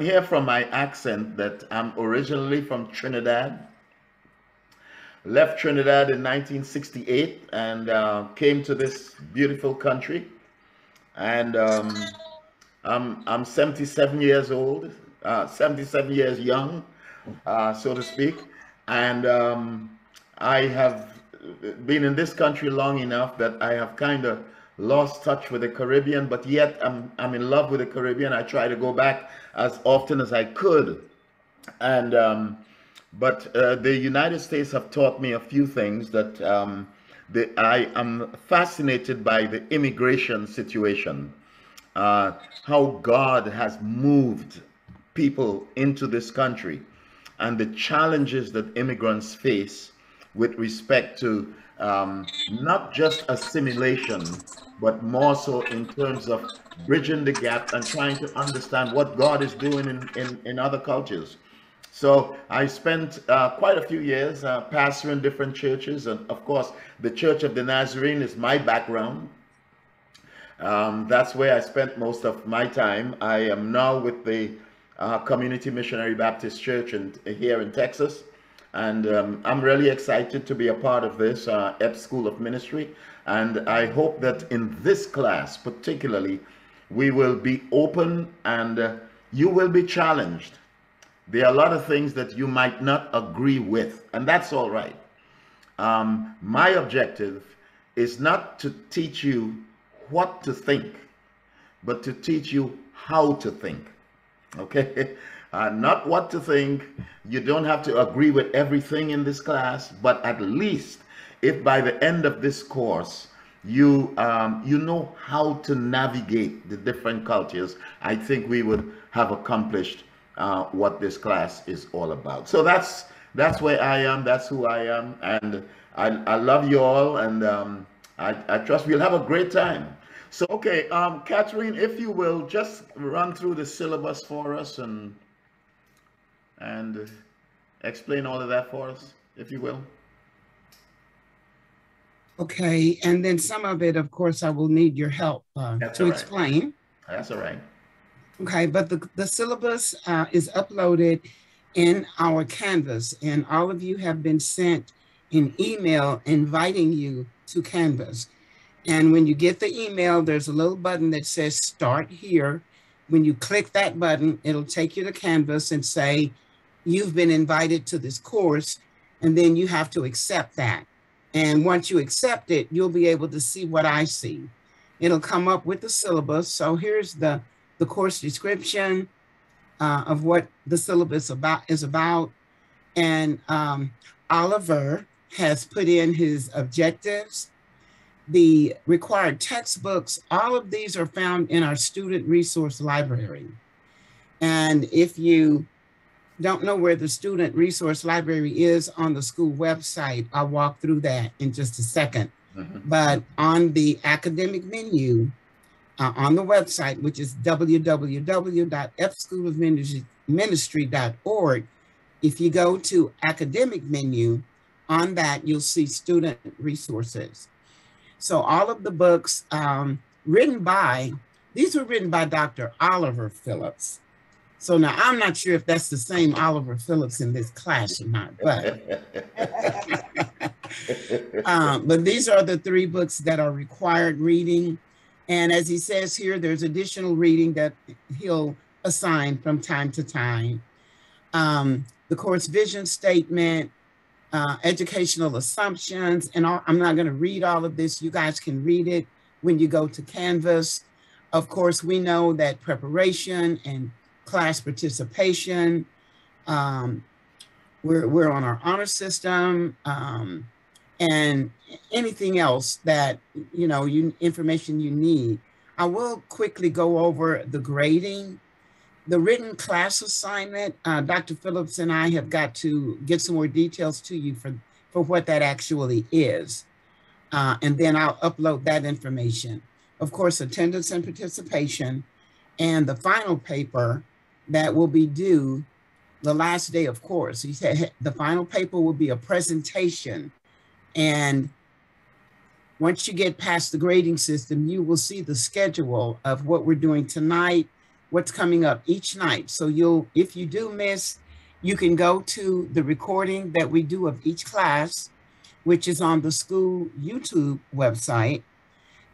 hear from my accent that I'm originally from Trinidad. Left Trinidad in 1968 and uh, came to this beautiful country. And um, I'm, I'm 77 years old, uh, 77 years young, uh, so to speak. And um, I have been in this country long enough that I have kind of lost touch with the Caribbean, but yet I'm, I'm in love with the Caribbean. I try to go back as often as I could. And, um, but uh, the United States have taught me a few things that um, the, I am fascinated by the immigration situation, uh, how God has moved people into this country and the challenges that immigrants face with respect to um, not just assimilation, but more so in terms of bridging the gap and trying to understand what God is doing in, in, in other cultures. So I spent uh, quite a few years uh, pastoring different churches. And of course, the Church of the Nazarene is my background. Um, that's where I spent most of my time. I am now with the uh, Community Missionary Baptist Church in, here in Texas. And um, I'm really excited to be a part of this uh, School of Ministry. And I hope that in this class, particularly, we will be open and uh, you will be challenged. There are a lot of things that you might not agree with, and that's all right. Um, my objective is not to teach you what to think, but to teach you how to think. Okay? uh, not what to think. You don't have to agree with everything in this class, but at least if by the end of this course you um, you know how to navigate the different cultures, I think we would have accomplished uh, what this class is all about. So that's that's where I am. That's who I am, and I, I love you all, and um, I, I trust we'll have a great time. So okay, um, Catherine, if you will just run through the syllabus for us and and explain all of that for us, if you will. Okay, and then some of it, of course, I will need your help uh, to right. explain. That's all right. Okay, but the, the syllabus uh, is uploaded in our Canvas, and all of you have been sent an email inviting you to Canvas. And when you get the email, there's a little button that says start here. When you click that button, it'll take you to Canvas and say, you've been invited to this course, and then you have to accept that. And once you accept it, you'll be able to see what I see. It'll come up with the syllabus. So here's the, the course description uh, of what the syllabus about is about. And um, Oliver has put in his objectives, the required textbooks, all of these are found in our student resource library. And if you don't know where the student resource library is on the school website, I'll walk through that in just a 2nd mm -hmm. But on the academic menu uh, on the website, which is www.epschoolofministry.org, if you go to academic menu, on that you'll see student resources. So all of the books um, written by, these were written by Dr. Oliver Phillips. So now I'm not sure if that's the same Oliver Phillips in this class or not, but um, but these are the three books that are required reading. And as he says here, there's additional reading that he'll assign from time to time. Um, the course vision statement, uh, educational assumptions, and all, I'm not going to read all of this. You guys can read it when you go to Canvas. Of course, we know that preparation and class participation. Um, we're, we're on our honor system um, and anything else that, you know, you, information you need. I will quickly go over the grading. The written class assignment, uh, Dr. Phillips and I have got to get some more details to you for, for what that actually is. Uh, and then I'll upload that information. Of course, attendance and participation. And the final paper that will be due the last day of course. He said the final paper will be a presentation. And once you get past the grading system, you will see the schedule of what we're doing tonight, what's coming up each night. So you'll, if you do miss, you can go to the recording that we do of each class, which is on the school YouTube website.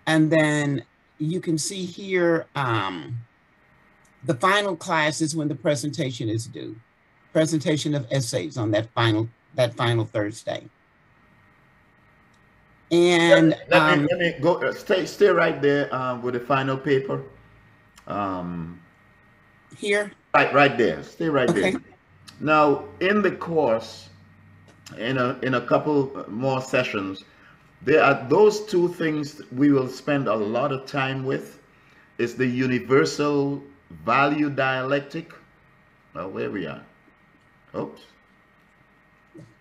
And then you can see here, um, the final class is when the presentation is due. Presentation of essays on that final, that final Thursday. And let, let um, me, let me go uh, stay stay right there um, with the final paper. Um, here, right right there. Stay right Okay. there. Now in the course, in a in a couple more sessions, there are those two things we will spend a lot of time with. Is the universal value dialectic. Oh, where we are. Oops.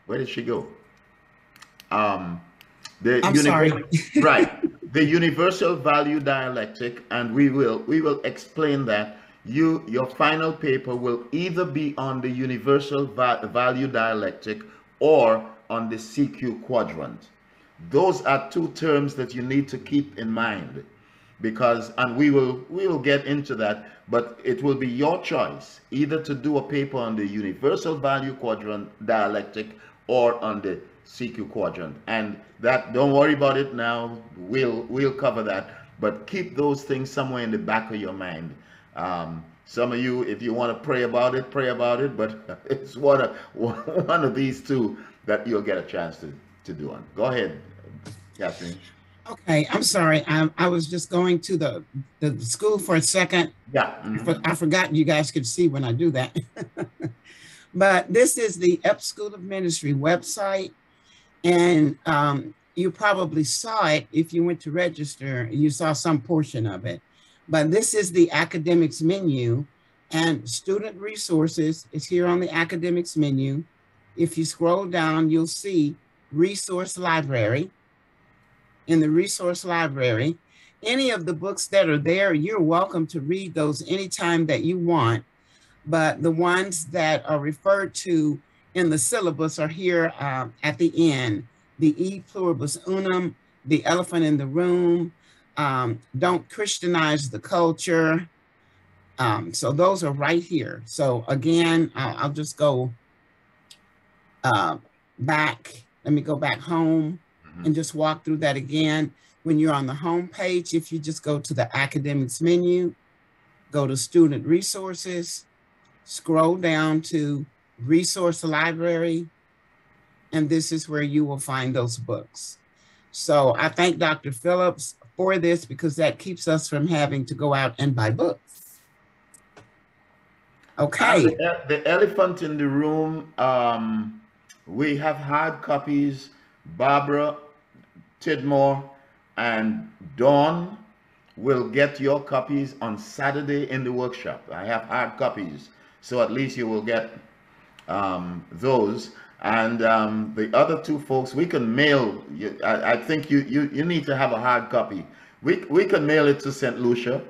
Where did she go? Um, the I'm sorry. right the universal value dialectic and we will we will explain that you your final paper will either be on the universal va- value dialectic or on the cq quadrant those are two terms that you need to keep in mind because and we will we will get into that but it will be your choice either to do a paper on the universal value quadrant dialectic or on the CQ quadrant. And that don't worry about it now. We'll we'll cover that. But keep those things somewhere in the back of your mind. Um, some of you if you want to pray about it pray about it but it's one of one of these two that you'll get a chance to to do on. Go ahead Catherine Okay, I'm sorry. I, I was just going to the, the school for a second. yeah I mhm. for- I forgot you guys could see when I do that. But this is the Epps School of Ministry website. And um, you probably saw it if you went to register, you saw some portion of it. But this is the academics menu and student resources is here on the academics menu. If you scroll down, you'll see resource library. In the resource library, any of the books that are there, you're welcome to read those anytime that you want. But the ones that are referred to in the syllabus are here uh, at the end. The E pluribus unum, the elephant in the room, um, don't Christianize the culture. Um, so those are right here. So again, I'll, I'll just go uh, back. Let me go back home And just walk through that again. When you're on the home page, if you just go to the academics menu, go to student resources, scroll down to resource library, and this is where you will find those books. So I thank Dr. Phillips for this because that keeps us from having to go out and buy books. Okay, the, the elephant in the room, um, we have hard copies. Barbara Tidmore and Dawn will get your copies on Saturday in the workshop. I have hard copies, so at least you will get um, those. And um, the other two folks, we can mail. You, I, I think you, you you need to have a hard copy. We we can mail it to St. Lucia,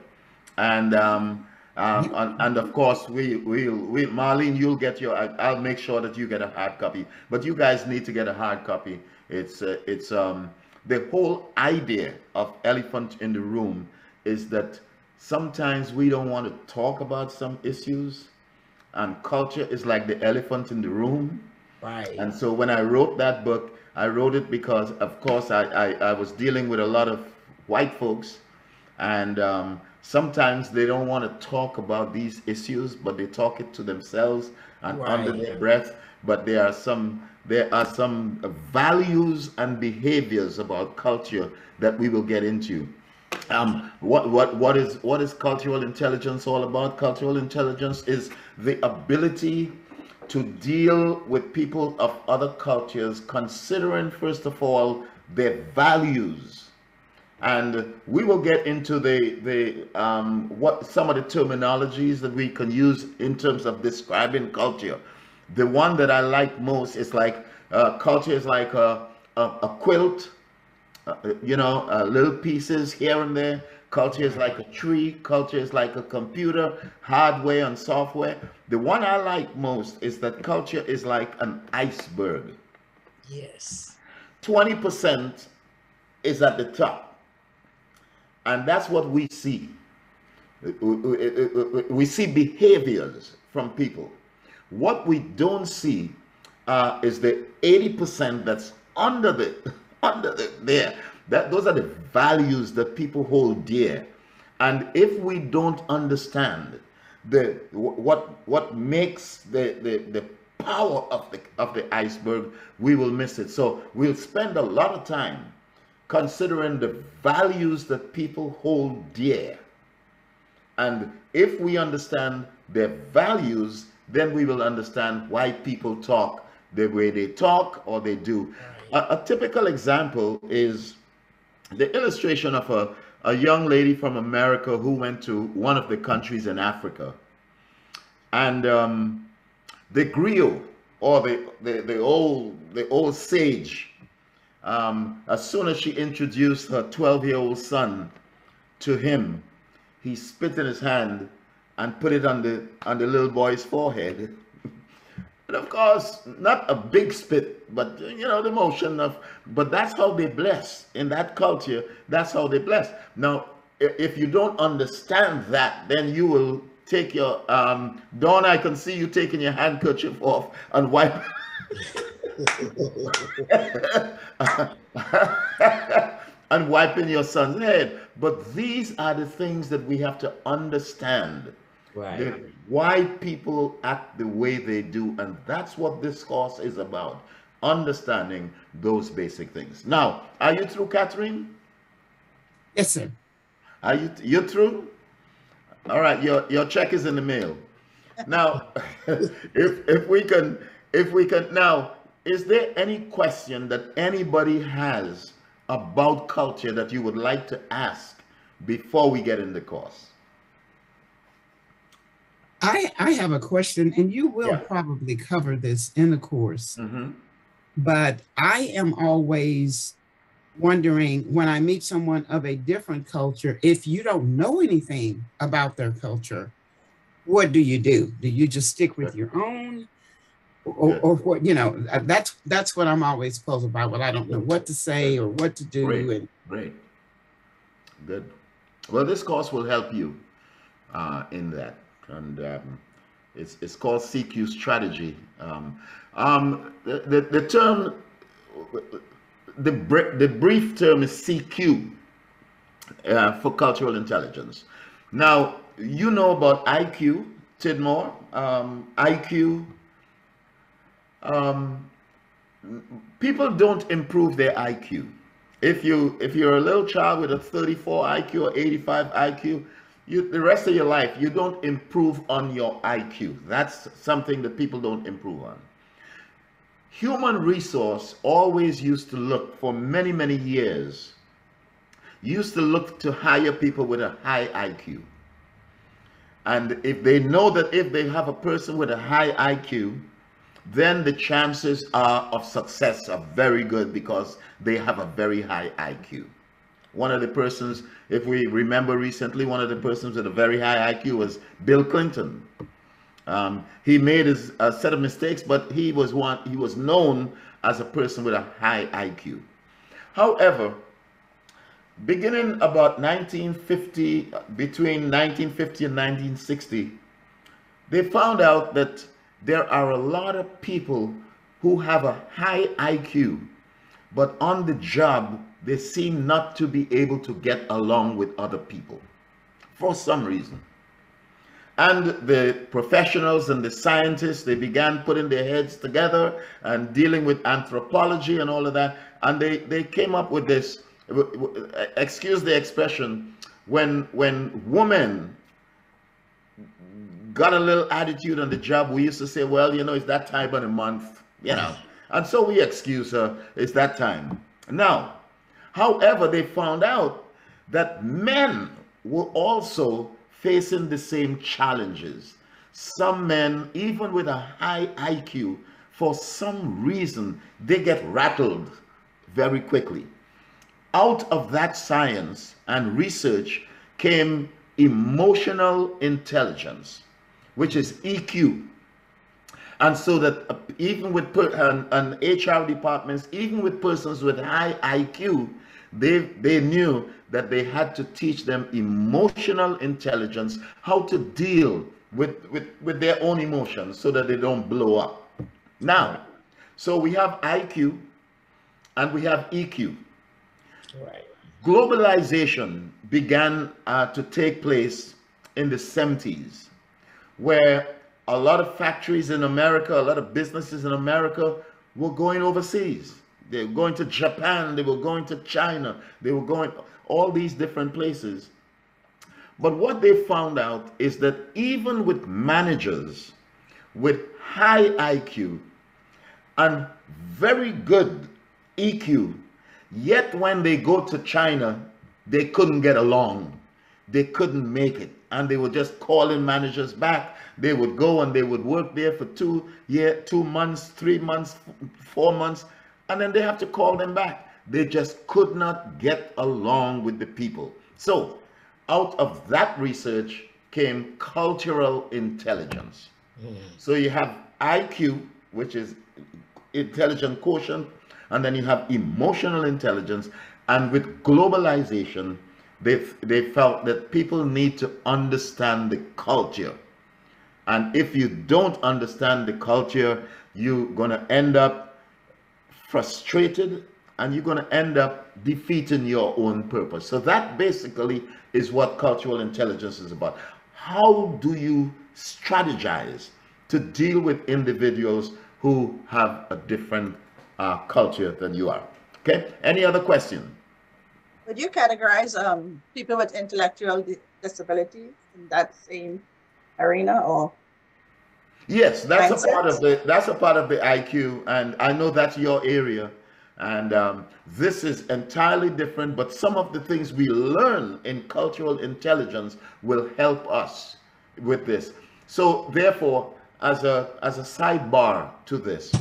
and um, um, and, and of course we will we Marlene, you'll get your. I, I'll make sure that you get a hard copy. But you guys need to get a hard copy. It's uh, it's um the whole idea of elephant in the room is that sometimes we don't want to talk about some issues, and culture is like the elephant in the room. right. And so when I wrote that book, I wrote it because, of course, I, I, I was dealing with a lot of white folks, and um, sometimes they don't want to talk about these issues, but they talk it to themselves and under their breath. But there are some there are some values and behaviors about culture that we will get into. Um, what what what is what is cultural intelligence all about? Cultural intelligence is the ability to deal with people of other cultures, considering first of all their values, and we will get into the the um, what some of the terminologies that we can use in terms of describing culture. The one that I like most is like uh, culture is like a a, a quilt uh, you know, uh, little pieces here and there. Culture is like a tree. Culture is like a computer, hardware and software. The one I like most is that culture is like an iceberg. Yes. 20% is at the top. And that's what we see. we see behaviors from people. What we don't see uh, is the 80% that's under the under the there. That those are the values that people hold dear. And if we don't understand the what what makes the, the, the power of the of the iceberg, we will miss it. So we'll spend a lot of time considering the values that people hold dear. And if we understand their values, then we will understand why people talk the way they talk or they do. A, a typical example is the illustration of a, a young lady from America who went to one of the countries in Africa. And um, the griot or the, the, the old the old sage, um, as soon as she introduced her 12 year old son to him, he spit in his hand and put it on the on the little boy's forehead. and of course, not a big spit, but you know, the motion of but that's how they bless. In that culture, that's how they bless. Now, if you don't understand that, then you will take your um Dawn, I can see you taking your handkerchief off and wipe and wiping your son's head. But these are the things that we have to understand. Right. why people act the way they do. And that's what this course is about. Understanding those basic things. Now, are you through, Catherine? Yes, sir. Are you you through? All right, your your check is in the mail. Now, if if we can if we can now, is there any question that anybody has about culture that you would like to ask before we get in the course? I I have a question, and you will Yeah. probably cover this in the course. Mm-hmm. But I am always wondering when I meet someone of a different culture, if you don't know anything about their culture, what do you do? Do you just stick with your own? Or, or what you know uh, that's that's what i'm always puzzled by well i don't know what to say or what to do Great. and Great. Good. Well, this course will help you uh, in that. And um, it's, it's called CQ strategy. Um, um, the, the, the term, the, the brief term is CQ uh, for cultural intelligence. Now, you know about IQ, Tidmore. Um, IQ, um, people don't improve their IQ. If you if you're a little child with a 34 IQ or 85 IQ, you the rest of your life you don't improve on your IQ. That's something that people don't improve on. Human resource always used to look for many many years used to look to hire people with a high IQ. And if they know that if they have a person with a high IQ, then the chances are of success are very good because they have a very high IQ. One of the persons, if we remember recently, one of the persons with a very high IQ was Bill Clinton. Um, he made his, a set of mistakes, but he was one. He was known as a person with a high IQ. However, beginning about 1950, between 1950 and 1960, they found out that there are a lot of people who have a high IQ, but on the job, they seem not to be able to get along with other people for some reason. And the professionals and the scientists, they began putting their heads together and dealing with anthropology and all of that. And they, they came up with this, excuse the expression, when, when women got a little attitude on the job, we used to say, well, you know, it's that time of the month, you know. And so we excuse her, it's that time. Now, however, they found out that men were also facing the same challenges. Some men, even with a high IQ, for some reason, they get rattled very quickly. Out of that science and research came emotional intelligence which is EQ. And so that uh, even with per, and, HR departments, even with persons with high IQ, they they knew that they had to teach them emotional intelligence, how to deal with, with, with their own emotions so that they don't blow up. Now, so we have IQ and we have EQ. Right. Globalization began uh, to take place in the 70s, where a lot of factories in America, a lot of businesses in America were going overseas. They were going to Japan, they were going to China, they were going all these different places. But what they found out is that even with managers with high IQ and very good EQ, yet when they go to China, they couldn't get along. They couldn't make it. And they were just calling managers back. They would go and they would work there for two year, two months, three months, four months, and then they have to call them back. They just could not get along with the people. So out of that research came cultural intelligence. Mm. So you have IQ, which is intelligent quotient, and then you have emotional intelligence. And with globalization, they, they felt that people need to understand the culture. And if you don't understand the culture, you're going to end up frustrated and you're going to end up defeating your own purpose. So that basically is what cultural intelligence is about. How do you strategize to deal with individuals who have a different uh, culture than you are? Okay, any other question? Would you categorize um, people with intellectual disabilities in that same arena or? Yes, that's mindset? a part of the that's a part of the IQ, and I know that's your area. And um, this is entirely different, but some of the things we learn in cultural intelligence will help us with this. So therefore, as a, as a sidebar to this,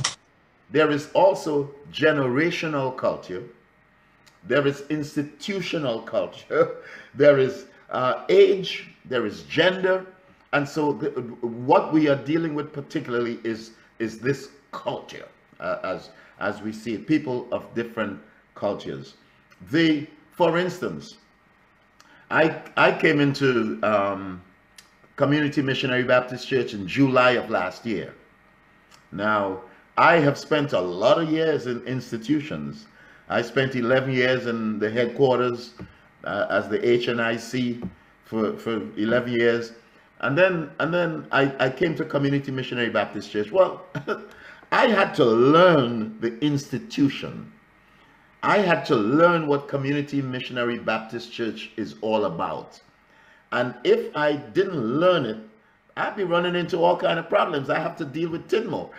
there is also generational culture. There is institutional culture. There is uh, age. There is gender. And so the, what we are dealing with particularly is, is this culture uh, as as we see it, people of different cultures. The, for instance, I, I came into um, Community Missionary Baptist Church in July of last year. Now, I have spent a lot of years in institutions. I spent 11 years in the headquarters uh, as the HNIC for, for 11 years. And then, and then I, I came to Community Missionary Baptist Church. Well, I had to learn the institution. I had to learn what Community Missionary Baptist Church is all about. And if I didn't learn it, I'd be running into all kind of problems. I have to deal with Tidmore.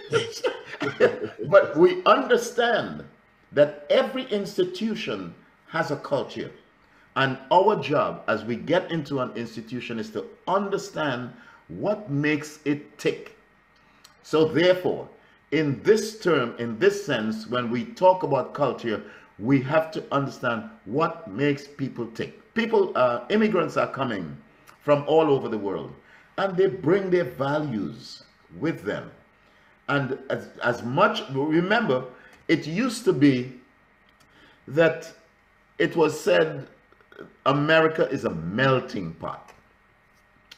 but we understand that every institution has a culture. And our job as we get into an institution is to understand what makes it tick. So therefore, in this term, in this sense, when we talk about culture, we have to understand what makes people tick. People, uh, immigrants are coming from all over the world and they bring their values with them. And as, as much, remember, it used to be that it was said America is a melting pot.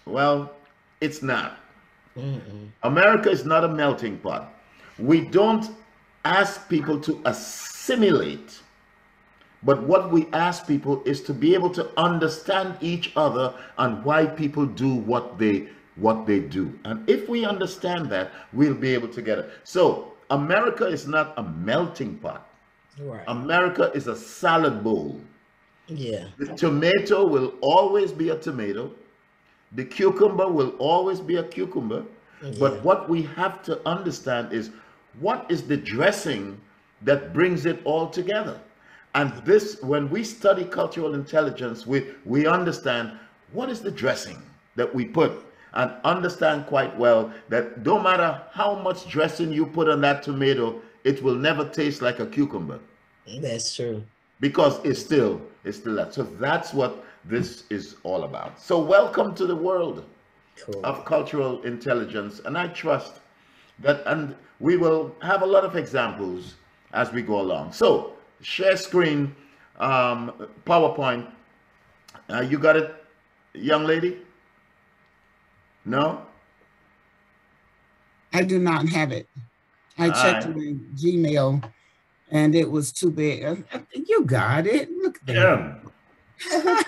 Well, it's not. Mm-mm. America is not a melting pot. We don't ask people to assimilate, but what we ask people is to be able to understand each other and why people do what they what they do. And if we understand that, we'll be able to get it. So America is not a melting pot. Right. America is a salad bowl. Yeah. The tomato will always be a tomato. The cucumber will always be a cucumber. Yeah. But what we have to understand is what is the dressing that brings it all together? And this, when we study cultural intelligence, we, we understand what is the dressing that we put and understand quite well that no matter how much dressing you put on that tomato, it will never taste like a cucumber. That's true. Because it's still, it's still that. So that's what this is all about. So welcome to the world cool. of cultural intelligence. And I trust that, and we will have a lot of examples as we go along. So share screen um, PowerPoint. Uh, you got it, young lady? No? I do not have it. I checked Alright. my Gmail and it was too big. I- I think You got it. Look at that. Yeah.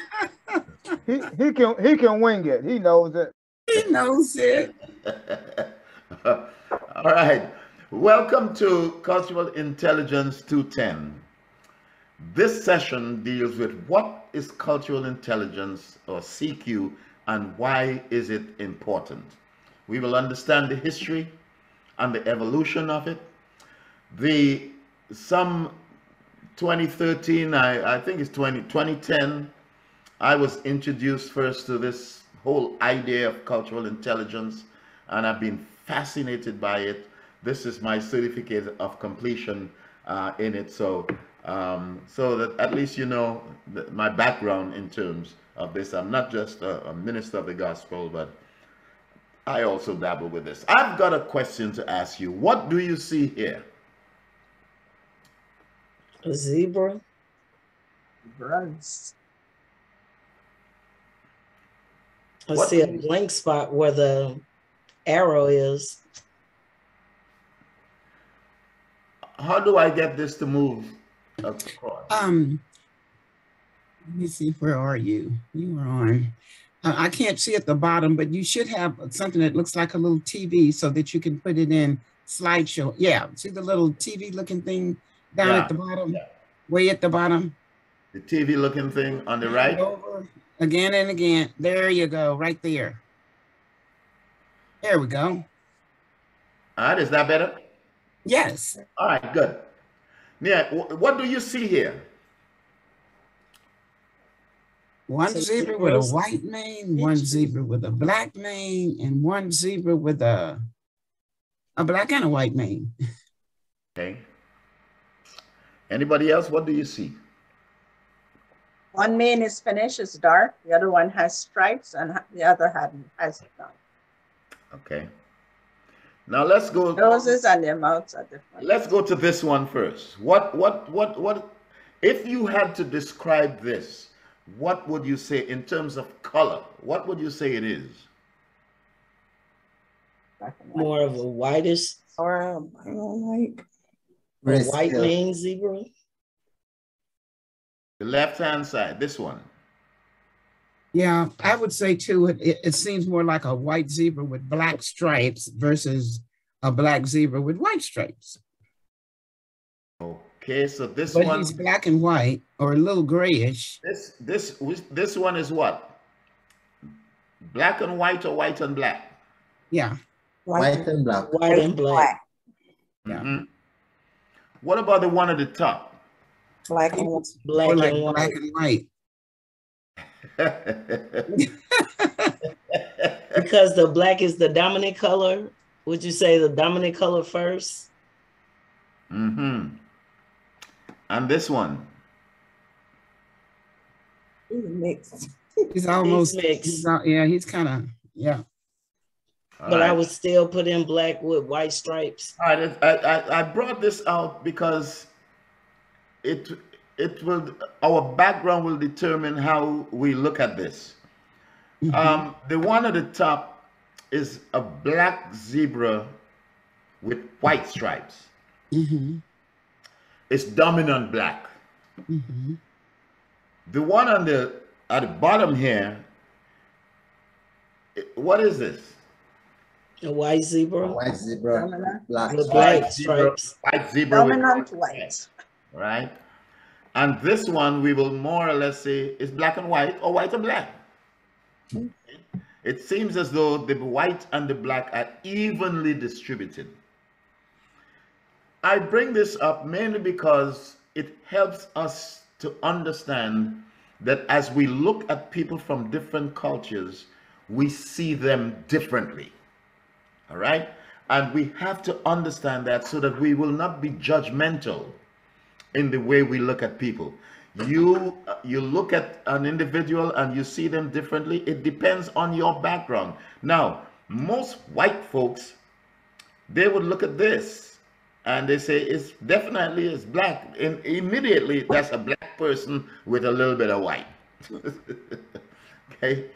He he can he can wing it. He knows it. He knows it. All right. Welcome to Cultural Intelligence 210. This session deals with what is cultural intelligence or CQ and why is it important. We will understand the history and the evolution of it. The some 2013, I, I think it's 20, 2010, I was introduced first to this whole idea of cultural intelligence, and I've been fascinated by it. This is my certificate of completion uh, in it, so um, so that at least you know my background in terms of this. I'm not just a, a minister of the gospel, but I also dabble with this. I've got a question to ask you. What do you see here? A zebra. Bronze. I What see a blank spot where the arrow is. How do I get this to move across? Um, let me see, where are you? You are on. Uh, I can't see at the bottom, but you should have something that looks like a little TV so that you can put it in slideshow. Yeah, see the little TV looking thing down Yeah, at the bottom? yeah. Way at the bottom? The TV looking thing on the right? Over again and again. There you go, right there. There we go. All right, is that better? Yes. All right, good. Yeah, what do you see here? One So zebra with a white mane, one zebra with a black mane, and one zebra with a a black and a white mane. Okay. Anybody else? What do you see? One mane is finished, it's dark. The other one has stripes and the other hadn't, has none. Okay. Now let's go. Noses and their mouths are different. Let's go to this one first. What, what, what, what? If you had to describe this, what would you say in terms of color? What would you say it is? Black and white. More of a whitish, Or, um, I don't like. A white maned zebra. The left-hand side, this one. Yeah, I would say too, it, it, it seems more like a white zebra with black stripes versus a black zebra with white stripes. Okay, so this But one, he's black and white or a little grayish. this, this, this one is what? Black and white or white and black? Yeah. White and black. White and black. Yeah. Mhm. What about the one at the top? Black and white. Black Or like and black and white. Because the black is the dominant color. Would you say the dominant color first? mm-hmm. And this one. Mixed. He's almost, mixed. he's al- yeah, he's kind of, yeah. All But I right. would still put in black with white stripes. All right, I, I, I brought this out because it it will our background will determine how we look at this. Mhm. Um, the one at the top is a black zebra with white stripes. Mhm. It's dominant black. Mhm. The one on the at the bottom here, what is this? A white zebra White zebra, Dominant, black. with White black zebra. stripes. White zebra dominant white white. right? And this one we will more or less say is black and white or white and black. It seems as though the white and the black are evenly distributed. I bring this up mainly because it helps us to understand that as we look at people from different cultures, we see them differently. All right? And we have to understand that so that we will not be judgmental in the way we look at people. You uh, you look at an individual and you see them differently. It depends on your background. Now, most white folks they would look at this and they say it's definitely is black. And immediately that's a black person with a little bit of white. okay.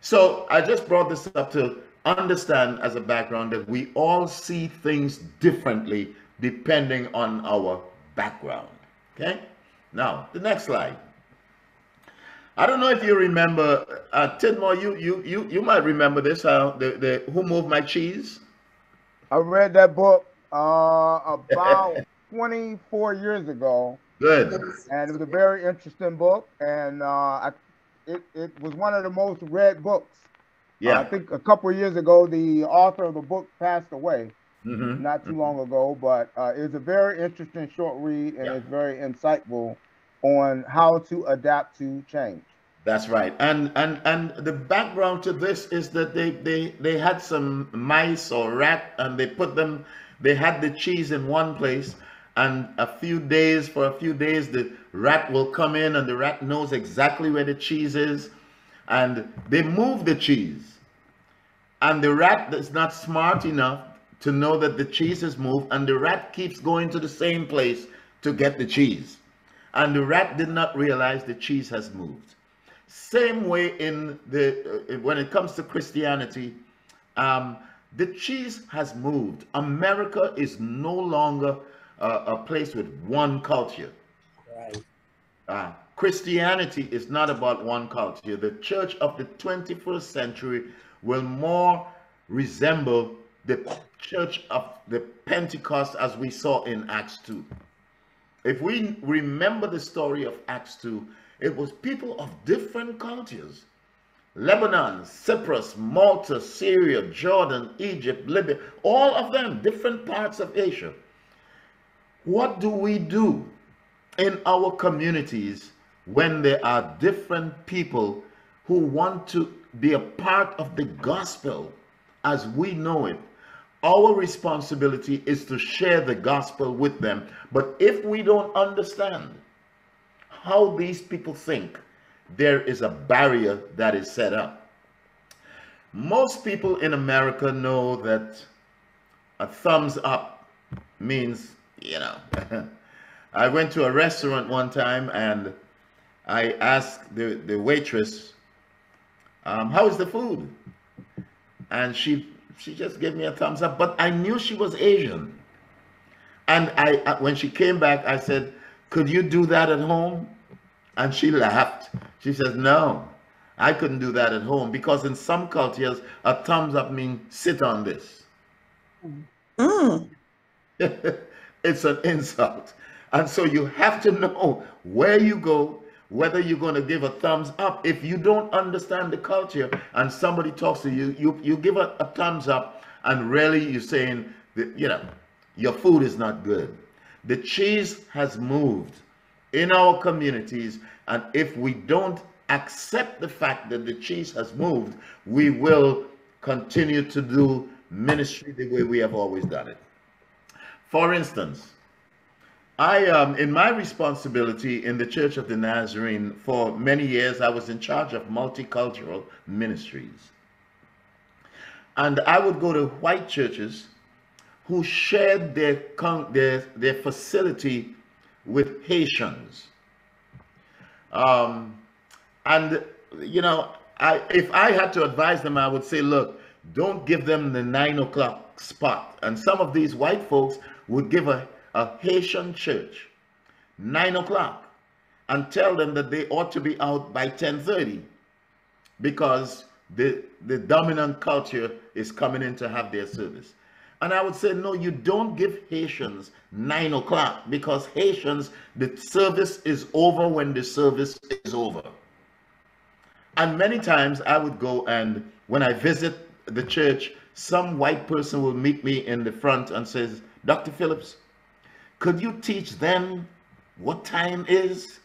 So I just brought this up to understand as a background that we all see things differently depending on our background. Okay. Now the next slide. I don't know if you remember, uh, Tidmore, you you you you might remember this. Uh, the the Who Moved My Cheese? I read that book uh, about 24 years ago, Good. and it was a very interesting book, and uh, I, it it was one of the most read books. Uh, I think a couple of years ago, the author of the book passed away hmm not too long ago, but uh, it's a very interesting short read, and Yeah. it's very insightful on how to adapt to change. That's right. And and and the background to this is that they they they had some mice or rat and they put them they had the cheese in one place and a few days for a few days the rat will come in and the rat knows exactly where the cheese is and they move the cheese. And the rat is not smart enough to know that the cheese is moved and the rat keeps going to the same place to get the cheese. And the rat did not realize the cheese has moved. Same way in the uh, when it comes to christianity um, the cheese has moved. America is no longer uh, a place with one culture. Right. uh, Christianity is not about one culture. The church of the 21st century will more resemble the church of the Pentecost as we saw in Acts 2. If we remember the story of Acts 2, it was people of different cultures. Lebanon, Cyprus, Malta, Syria, Jordan, Egypt, Libya, all of them, different parts of Asia. What do we do in our communities when there are different people who want to be a part of the gospel as we know it. Our responsibility is to share the gospel with them. But if we don't understand how these people think, there is a barrier that is set up. Most people in America know that a thumbs up means, you know, I went to a restaurant one time and I asked the, the waitress, um, how is the food? And she she just gave me a thumbs up, but I knew she was Asian. And I uh, when she came back, I said, could you do that at home? And she laughed. She says, no, I couldn't do that at home because in some cultures, a thumbs up means sit on this. Mm. it's an insult. And so you have to know where you go, whether you're going to give a thumbs up. If you don't understand the culture and somebody talks to you, you, you give a, a thumbs up and really you're saying, that, you know, your food is not good. The cheese has moved in our communities. And if we don't accept the fact that the cheese has moved, we will continue to do ministry the way we have always done it. For instance, I, um, in my responsibility in the Church of the Nazarene, for many years, I was in charge of multicultural ministries. And I would go to white churches who shared their, their, their facility with Haitians. Um, and, you know, I, if I had to advise them, I would say, look, don't give them the nine o'clock spot. And some of these white folks would give a, a Haitian church nine o'clock and tell them that they ought to be out by 10:30 because the the dominant culture is coming in to have their service. And I would say, no, you don't give Haitians nine o'clock because Haitians, the service is over when the service is over. And many times I would go and when I visit the church, some white person will meet me in the front and says, Dr. Phillips, could you teach them what time is?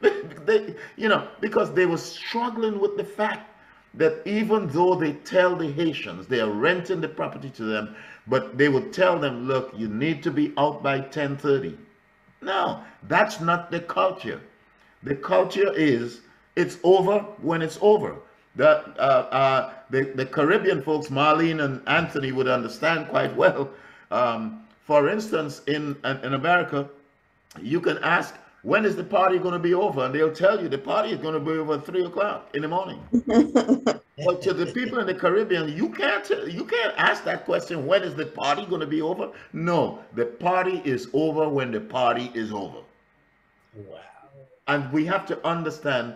they, you know, because they were struggling with the fact that even though they tell the Haitians they are renting the property to them, but they would tell them, look, you need to be out by 10:30. No, that's not the culture. The culture is it's over when it's over. The, uh, uh, the, the Caribbean folks, Marlene and Anthony, would understand quite well. Um, For instance, in in America, you can ask when is the party going to be over, and they'll tell you the party is going to be over at three o'clock in the morning. but to the people in the Caribbean, you can't you can't ask that question. When is the party going to be over? No, the party is over when the party is over. Wow. And we have to understand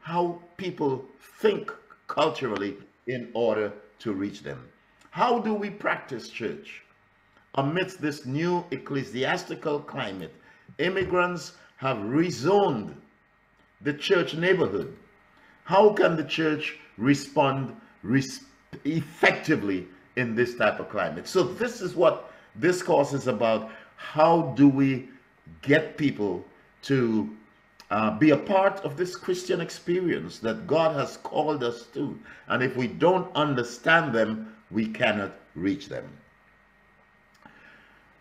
how people think culturally in order to reach them. How do we practice church? Amidst this new ecclesiastical climate, immigrants have rezoned the church neighborhood. How can the church respond res effectively in this type of climate? So this is what this course is about. How do we get people to uh, be a part of this Christian experience that God has called us to. And if we don't understand them, we cannot reach them.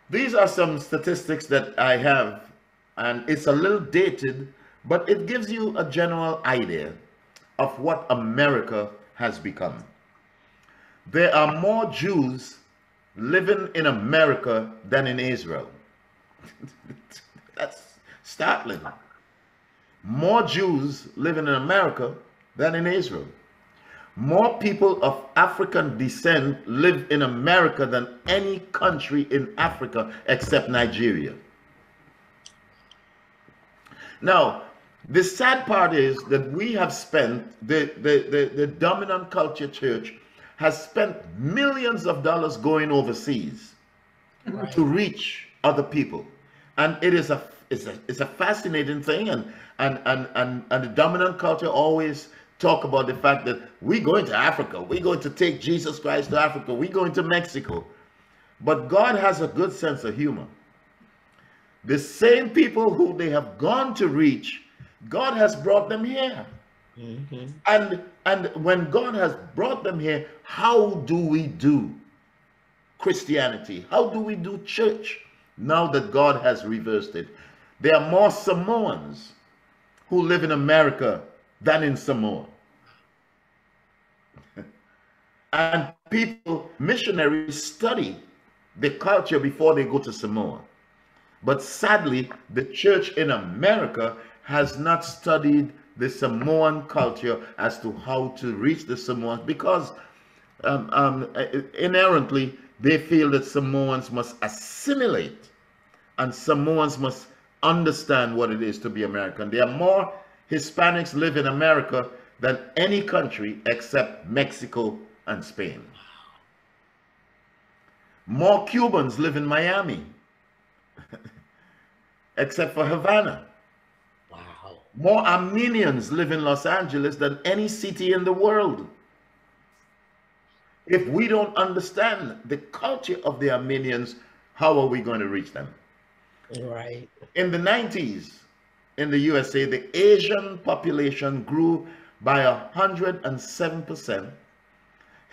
These are some statistics that I have, and it's a little dated, but it gives you a general idea of what America has become. There are more Jews living in America than in Israel. That's startling more Jews living in America than in Israel. More people of African descent live in America than any country in Africa except Nigeria. Now, the sad part is that we have spent, the, the, the, the dominant culture church has spent millions of dollars going overseas right. to reach other people. And it is a it's a, it's a fascinating thing and and, and, and, and the dominant culture always talk about the fact that we're going to Africa. We're going to take Jesus Christ to Africa. We're going to Mexico. But God has a good sense of humor. The same people who they have gone to reach, God has brought them here. Mm -hmm. And and when God has brought them here, how do we do Christianity? How do we do church now that God has reversed it? There are more Samoans who live in America than in Samoa. And people, missionaries, study the culture before they go to Samoa. But sadly, the church in America has not studied the Samoan culture as to how to reach the Samoans because um, um, inherently they feel that Samoans must assimilate and Samoans must understand what it is to be American. There are more Hispanics live in America than any country except Mexico and Spain. More Cubans live in Miami except for Havana. Wow. More Armenians live in Los Angeles than any city in the world. If we don't understand the culture of the Armenians, how are we going to reach them? Right. In the 90s, in the USA, the Asian population grew by 107%,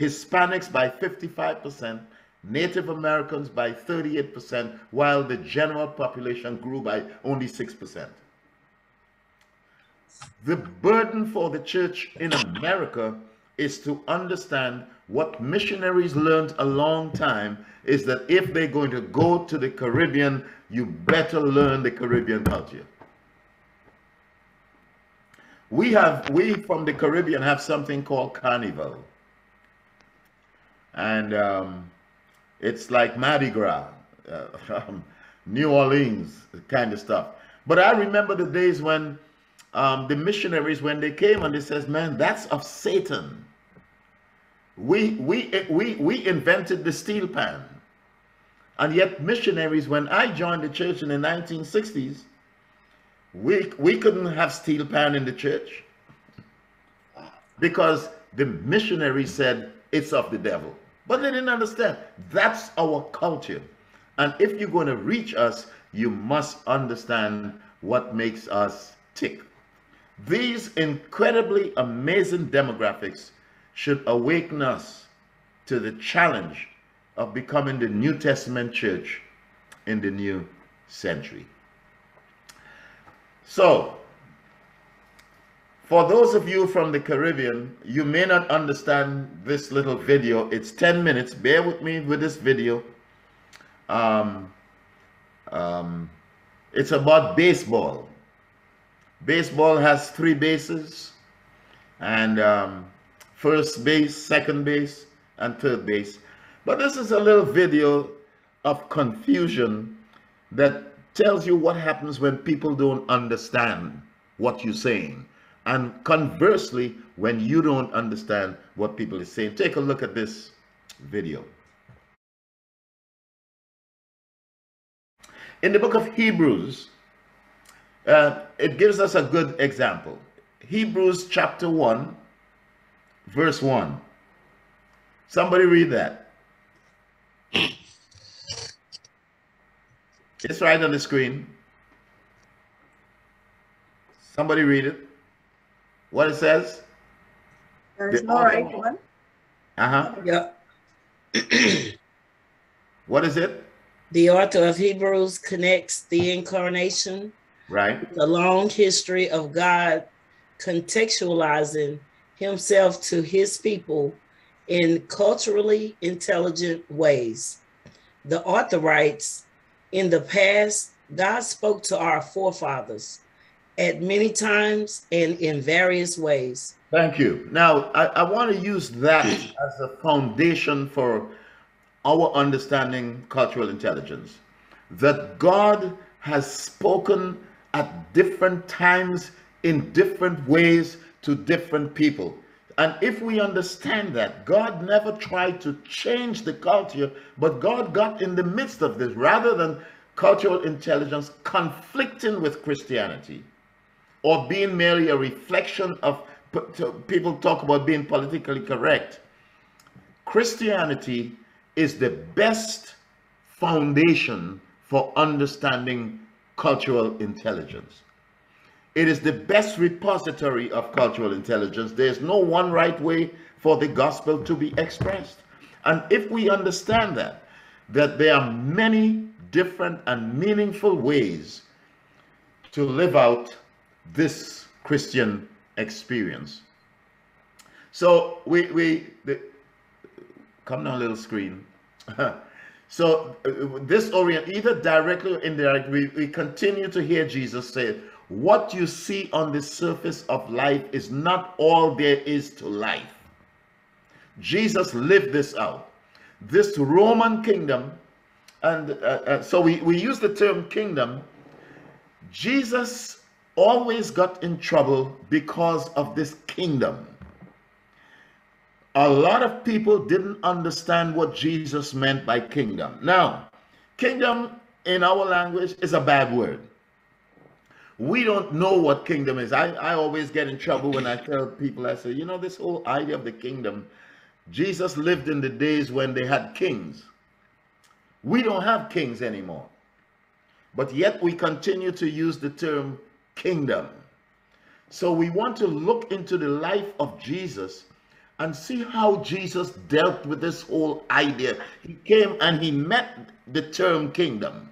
Hispanics by 55%, Native Americans by 38%, while the general population grew by only 6%. The burden for the church in America is to understand what missionaries learned a long time is that if they're going to go to the Caribbean, you better learn the Caribbean culture. We have, we from the Caribbean have something called Carnival. And um, it's like Mardi Gras, uh, New Orleans kind of stuff. But I remember the days when um, the missionaries, when they came and they says, man, that's of Satan. We, we, we, we invented the steel pan. And yet missionaries, when I joined the church in the 1960s, we, we couldn't have steel pan in the church because the missionary said it's of the devil. But they didn't understand. That's our culture. And if you're going to reach us, you must understand what makes us tick. These incredibly amazing demographics should awaken us to the challenge of becoming the New Testament church in the new century. So, for those of you from the Caribbean, you may not understand this little video. It's 10 minutes. Bear with me with this video. um, um, it's about baseball. Baseball has three bases, and um, first base, second base, and third base. But this is a little video of confusion that tells you what happens when people don't understand what you're saying. And conversely, when you don't understand what people are saying. Take a look at this video. In the book of Hebrews, uh, it gives us a good example. Hebrews chapter 1, verse 1. Somebody read that. It's right on the screen. Somebody read it. What it says? There is The no right one. Uh-huh. Yep. What is it? The author of Hebrews connects the incarnation, Right. the long history of God contextualizing himself to his people in culturally intelligent ways. The author writes In the past, God spoke to our forefathers at many times and in various ways. Thank you. Now, I, I want to use that as a foundation for our understanding cultural intelligence. That God has spoken at different times in different ways to different people. And if we understand that, God never tried to change the culture, but God got in the midst of this rather than cultural intelligence conflicting with Christianity or being merely a reflection of people talk about being politically correct. Christianity is the best foundation for understanding cultural intelligence. It is the best repository of cultural intelligence. There's no one right way for the gospel to be expressed. And if we understand that, that there are many different and meaningful ways to live out this Christian experience. So we we the, come down a little screen. so uh, this orient either directly or indirectly, we, we continue to hear Jesus say, "What you see on the surface of life is not all there is to life." Jesus lived this out. This Roman kingdom, and uh, uh, so we, we use the term kingdom. Jesus always got in trouble because of this kingdom. A lot of people didn't understand what Jesus meant by kingdom. Now, kingdom in our language is a bad word. We don't know what kingdom is. I, I always get in trouble when I tell people, I say, you know, this whole idea of the kingdom, Jesus lived in the days when they had kings. We don't have kings anymore. But yet we continue to use the term kingdom. So we want to look into the life of Jesus and see how Jesus dealt with this whole idea. He came and he met the term kingdom,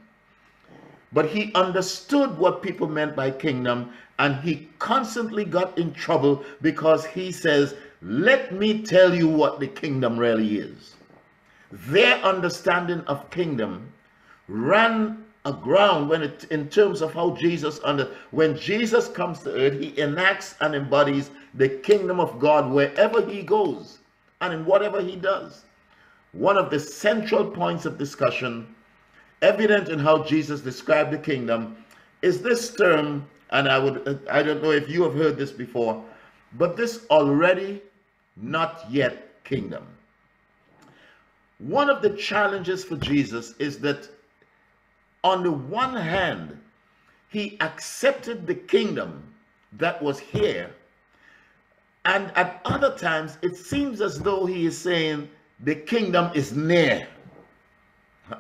but he understood what people meant by kingdom and he constantly got in trouble because he says, Let me tell you what the kingdom really is. Their understanding of kingdom ran aground when it in terms of how Jesus under when Jesus comes to earth, he enacts and embodies the kingdom of God wherever he goes and in whatever he does. One of the central points of discussion, evident in how Jesus described the kingdom, is this term, and I would I don't know if you have heard this before, but this already not yet kingdom. One of the challenges for Jesus is that on the one hand, he accepted the kingdom that was here. And at other times, it seems as though he is saying the kingdom is near.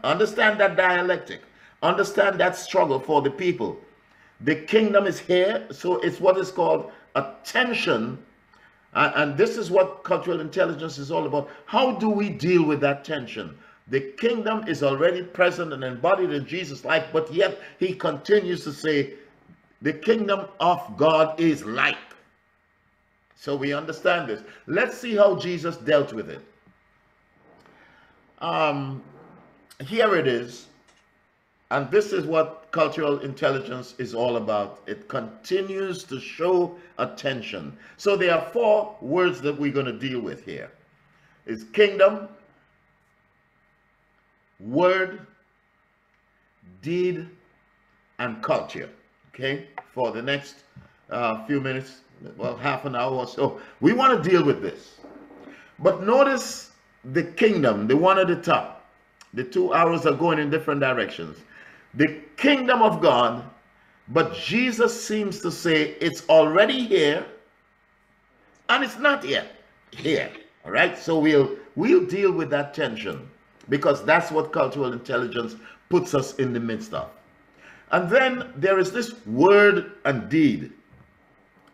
Understand that dialectic. Understand that struggle for the people. The kingdom is here, so it's what is called a tension. And, and this is what cultural intelligence is all about. How do we deal with that tension? The kingdom is already present and embodied in Jesus' life, but yet he continues to say, the kingdom of God is like. So we understand this. Let's see how Jesus dealt with it. Um, here it is. And this is what cultural intelligence is all about. It continues to show attention. So there are four words that we're going to deal with here. Is kingdom, word, deed, and culture. Okay, for the next uh, few minutes, well, half an hour or so, we want to deal with this. But notice the kingdom, the one at the top. The two arrows are going in different directions. The kingdom of God, but Jesus seems to say it's already here and it's not yet here. All right, so we'll we'll deal with that tension because that's what cultural intelligence puts us in the midst of. And then there is this word and deed,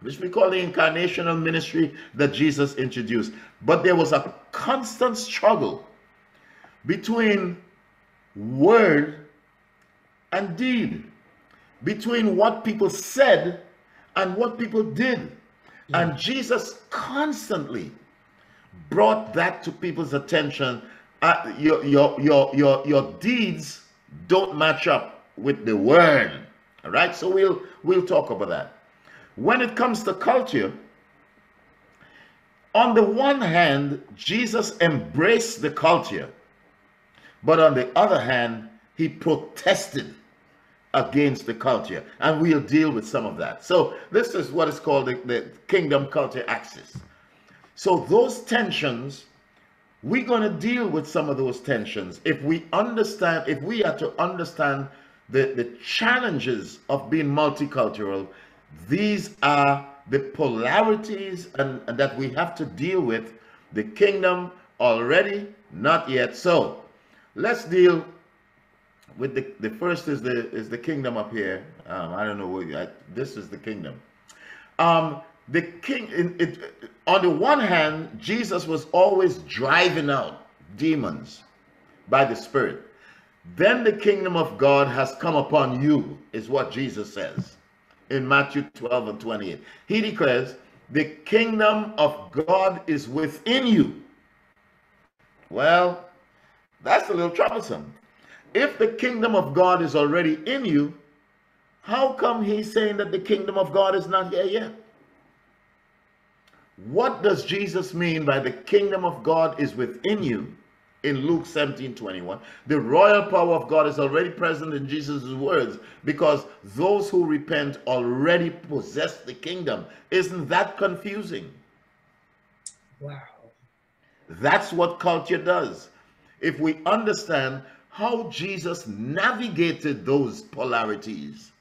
which we call the incarnational ministry that Jesus introduced. But there was a constant struggle between word and deed, between what people said and what people did. Yeah. And Jesus constantly brought that to people's attention. Your, your, your, your, your deeds don't match up with the word. All right, so we'll we'll talk about that. When it comes to culture, on the one hand, Jesus embraced the culture, but on the other hand, he protested against the culture, and we'll deal with some of that. So this is what is called the, the kingdom culture axis. So those tensions, we're going to deal with some of those tensions if we understand, if we are to understand the, the challenges of being multicultural, these are the polarities and, and that we have to deal with. The kingdom already, not yet. So let's deal with the the first is the is the kingdom up here. Um, I don't know what I, this is the kingdom. Um, the king in, it, on the one hand, Jesus was always driving out demons by the Spirit. Then the kingdom of God has come upon you, is what Jesus says in Matthew 12 and 28. He declares, the kingdom of God is within you. Well, that's a little troublesome. If the kingdom of God is already in you, how come he's saying that the kingdom of God is not here yet? What does Jesus mean by the kingdom of God is within you? in Luke 17 21. The royal power of God is already present in Jesus' words because those who repent already possess the kingdom. Isn't that confusing? Wow. That's what culture does. If we understand how Jesus navigated those polarities,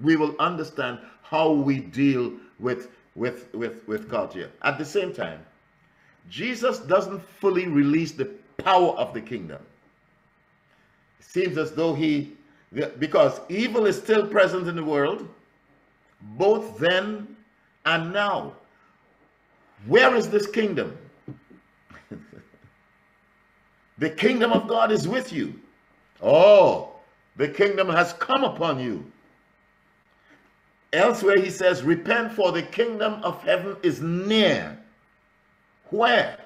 we will understand how we deal with, with, with, with culture. At the same time, Jesus doesn't fully release the power of the kingdom. It seems as though he, because evil is still present in the world, both then and now. Where is this kingdom? the kingdom of God is with you. Oh, the kingdom has come upon you. Elsewhere he says, repent for the kingdom of heaven is near. Where?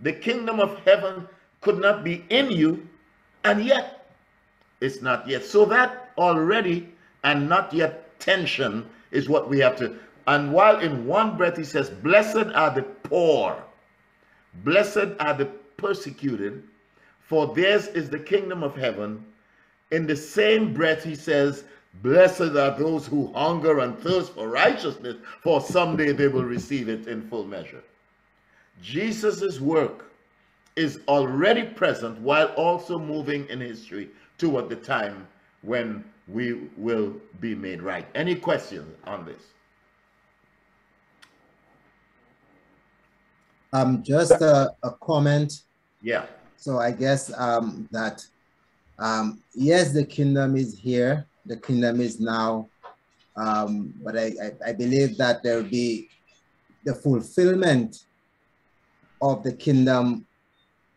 The kingdom of heaven could not be in you, and yet it's not yet. So that already and not yet tension is what we have to. And while in one breath he says, Blessed are the poor, blessed are the persecuted, for theirs is the kingdom of heaven. In the same breath he says, Blessed are those who hunger and thirst for righteousness, for someday they will receive it in full measure. Jesus' work is already present while also moving in history toward the time when we will be made right. Any questions on this? Um, just a, a comment. Yeah. So I guess um, that um, yes, the kingdom is here. The kingdom is now, um, but I, I, I believe that there will be the fulfillment of the kingdom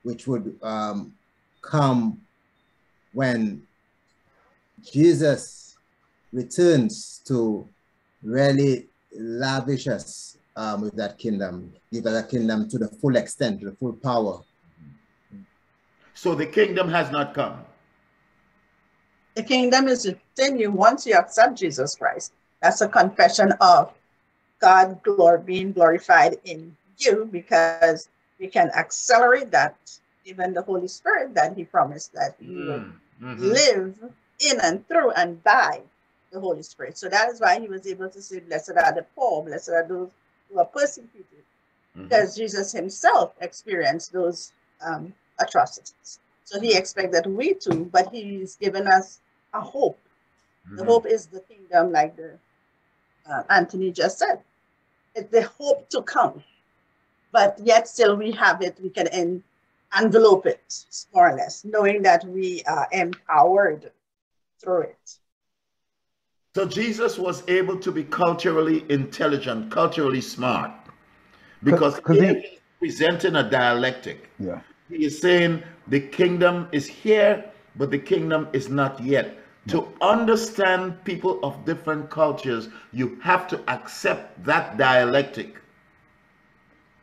which would um, come when Jesus returns to really lavish us um, with that kingdom, give that kingdom to the full extent, to the full power. So the kingdom has not come. The kingdom is within you once you accept Jesus Christ. That's a confession of God glory being glorified in you because we can accelerate that even the Holy Spirit that He promised that He would Mm, mhm. live in and through and by the Holy Spirit. So that is why He was able to say, Blessed are the poor, blessed are those who are persecuted, Mhm. because Jesus Himself experienced those um, atrocities. So He expects that we too, but He's given us a hope. The Mhm. hope is the kingdom, like the uh, Anthony just said. It's the hope to come, but yet still we have it. We can en- envelope it more or less, knowing that we are empowered through it. So Jesus was able to be culturally intelligent, culturally smart, because here he- he's presenting a dialectic. Yeah. He is saying the kingdom is here, but the kingdom is not yet. To understand people of different cultures, you have to accept that dialectic.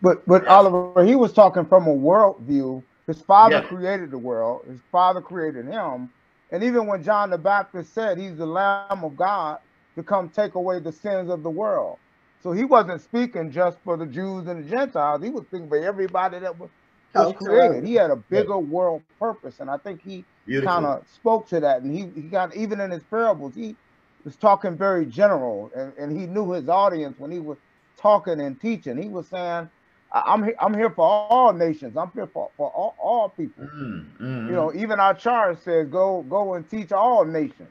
But but Oliver, he was talking from a worldview. His father Yeah. created the world. His father created him. And even when John the Baptist said he's the Lamb of God to come take away the sins of the world. So he wasn't speaking just for the Jews and the Gentiles. He was speaking for everybody that was, was created. He had a bigger world purpose. And I think he Beautiful. Kind of spoke to that. And he, he got even in his parables, he was talking very general and, and he knew his audience when he was talking and teaching. He was saying, I'm here, I'm here for all nations. I'm here for, for all, all people. Mm, mm, You know, even our charge says go go and teach all nations.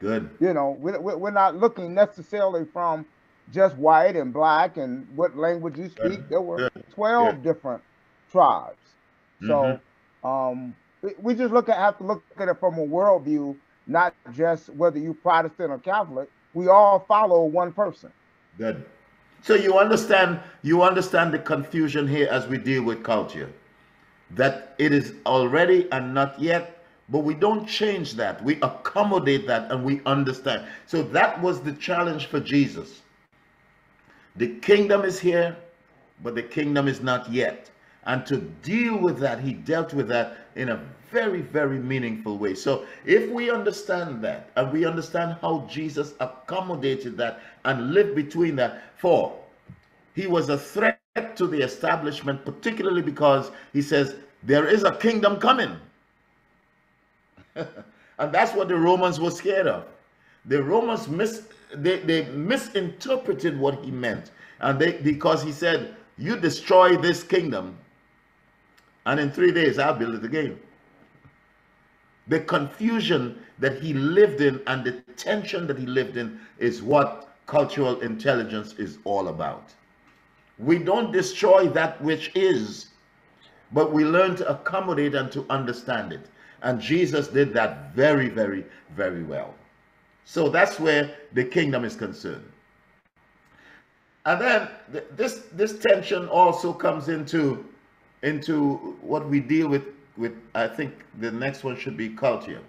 good. You know, we, we- we're not looking necessarily from just white and black and what language you speak. Good, There were good, 12 good. different tribes. So Mhm. um, we, just look at have to look at it from a worldview, not just whether you Protestant or Catholic. We all follow one person. Good. So you understand you understand the confusion here as we deal with culture. That it is already and not yet, but we don't change that. We accommodate that and we understand. So that was the challenge for Jesus. The kingdom is here, but the kingdom is not yet. And to deal with that, he dealt with that in a very, very meaningful way. So if we understand that and we understand how Jesus accommodated that and lived between that, for he was a threat to the establishment, particularly because he says, There is a kingdom coming. and that's what the Romans were scared of. The Romans mis they, they misinterpreted what he meant. And they because he said, You destroy this kingdom, and in three days I'll build it again. The confusion that he lived in and the tension that he lived in is what cultural intelligence is all about. We don't destroy that which is, but we learn to accommodate and to understand it. And Jesus did that very, very, very well. So that's where the kingdom is concerned. And then th- this this tension also comes into into what we deal with with I think the next one should be culture.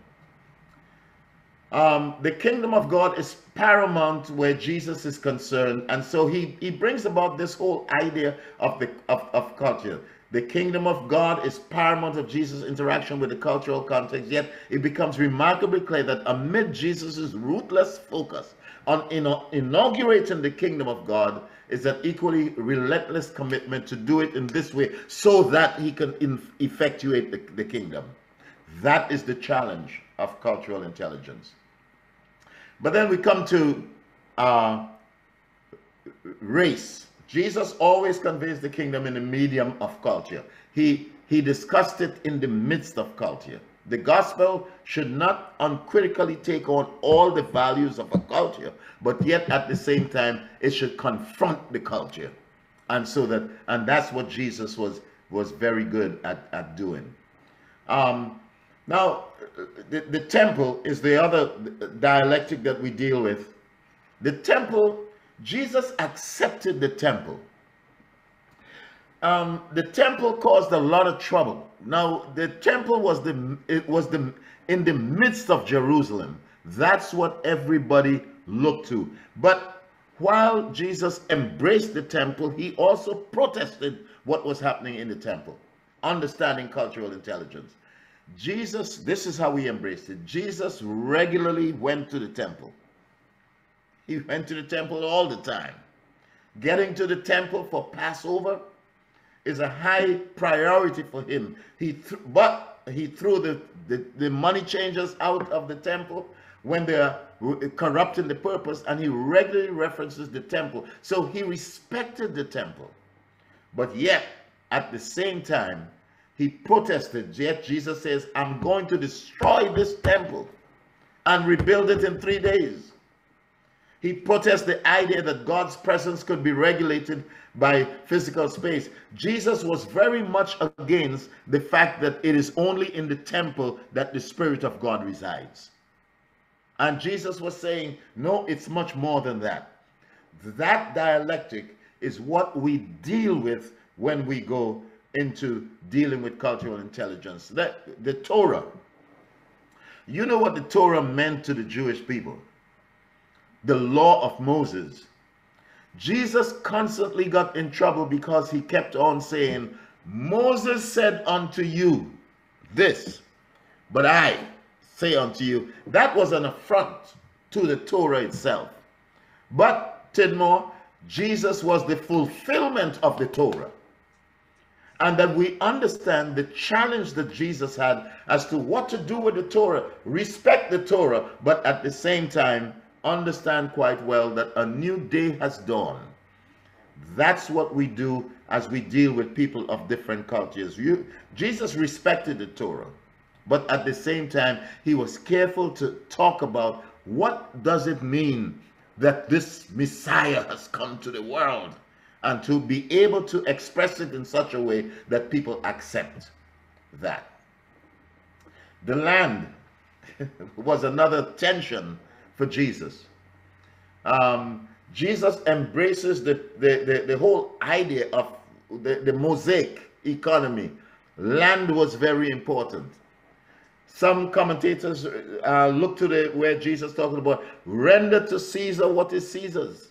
Um, the kingdom of God is paramount where Jesus is concerned, and so he he brings about this whole idea of the of, of culture. The kingdom of God is paramount of Jesus' interaction with the cultural context, yet it becomes remarkably clear that amid Jesus' ruthless focus on inaugurating the kingdom of God is an equally relentless commitment to do it in this way so that he can effectuate the, the kingdom. That is the challenge of cultural intelligence. But then we come to uh, race. Jesus always conveys the kingdom in the medium of culture. He he discussed it in the midst of culture. The gospel should not uncritically take on all the values of a culture, but yet at the same time it should confront the culture. And so that and that's what Jesus was was very good at, at doing. Um, now, the, the temple is the other dialectic that we deal with. The temple, Jesus accepted the temple. Um, the temple caused a lot of trouble. Now, the temple was the it was the in the midst of Jerusalem. That's what everybody looked to. But while Jesus embraced the temple, he also protested what was happening in the temple, understanding cultural intelligence. Jesus, this is how we embraced it. Jesus regularly went to the temple. He went to the temple all the time. Getting to the temple for Passover is a high priority for him. He but he threw the, the, the money changers out of the temple when they are corrupting the purpose, and he regularly references the temple. So he respected the temple. But yet, at the same time, he protested. Yet Jesus says, I'm going to destroy this temple and rebuild it in three days. He protests the idea that God's presence could be regulated by physical space. Jesus was very much against the fact that it is only in the temple that the Spirit of God resides. And Jesus was saying, no, it's much more than that. That dialectic is what we deal with when we go into dealing with cultural intelligence. That the Torah. You know what the Torah meant to the Jewish people? The law of Moses. Jesus constantly got in trouble because he kept on saying, Moses said unto you this, but I say unto you. That was an affront to the Torah itself. But, Tidmore, Jesus was the fulfillment of the Torah. And that we understand the challenge that Jesus had as to what to do with the Torah. Respect the Torah, but at the same time, understand quite well that a new day has dawned. That's what we do as we deal with people of different cultures. You, Jesus respected the Torah. But at the same time, he was careful to talk about what does it mean that this Messiah has come to the world and to be able to express it in such a way that people accept that. The land was another tension for Jesus. Um, Jesus embraces the, the, the, the, whole idea of the, the mosaic economy. Land was very important. Some commentators uh, look to the where Jesus talking about render to Caesar what is Caesar's.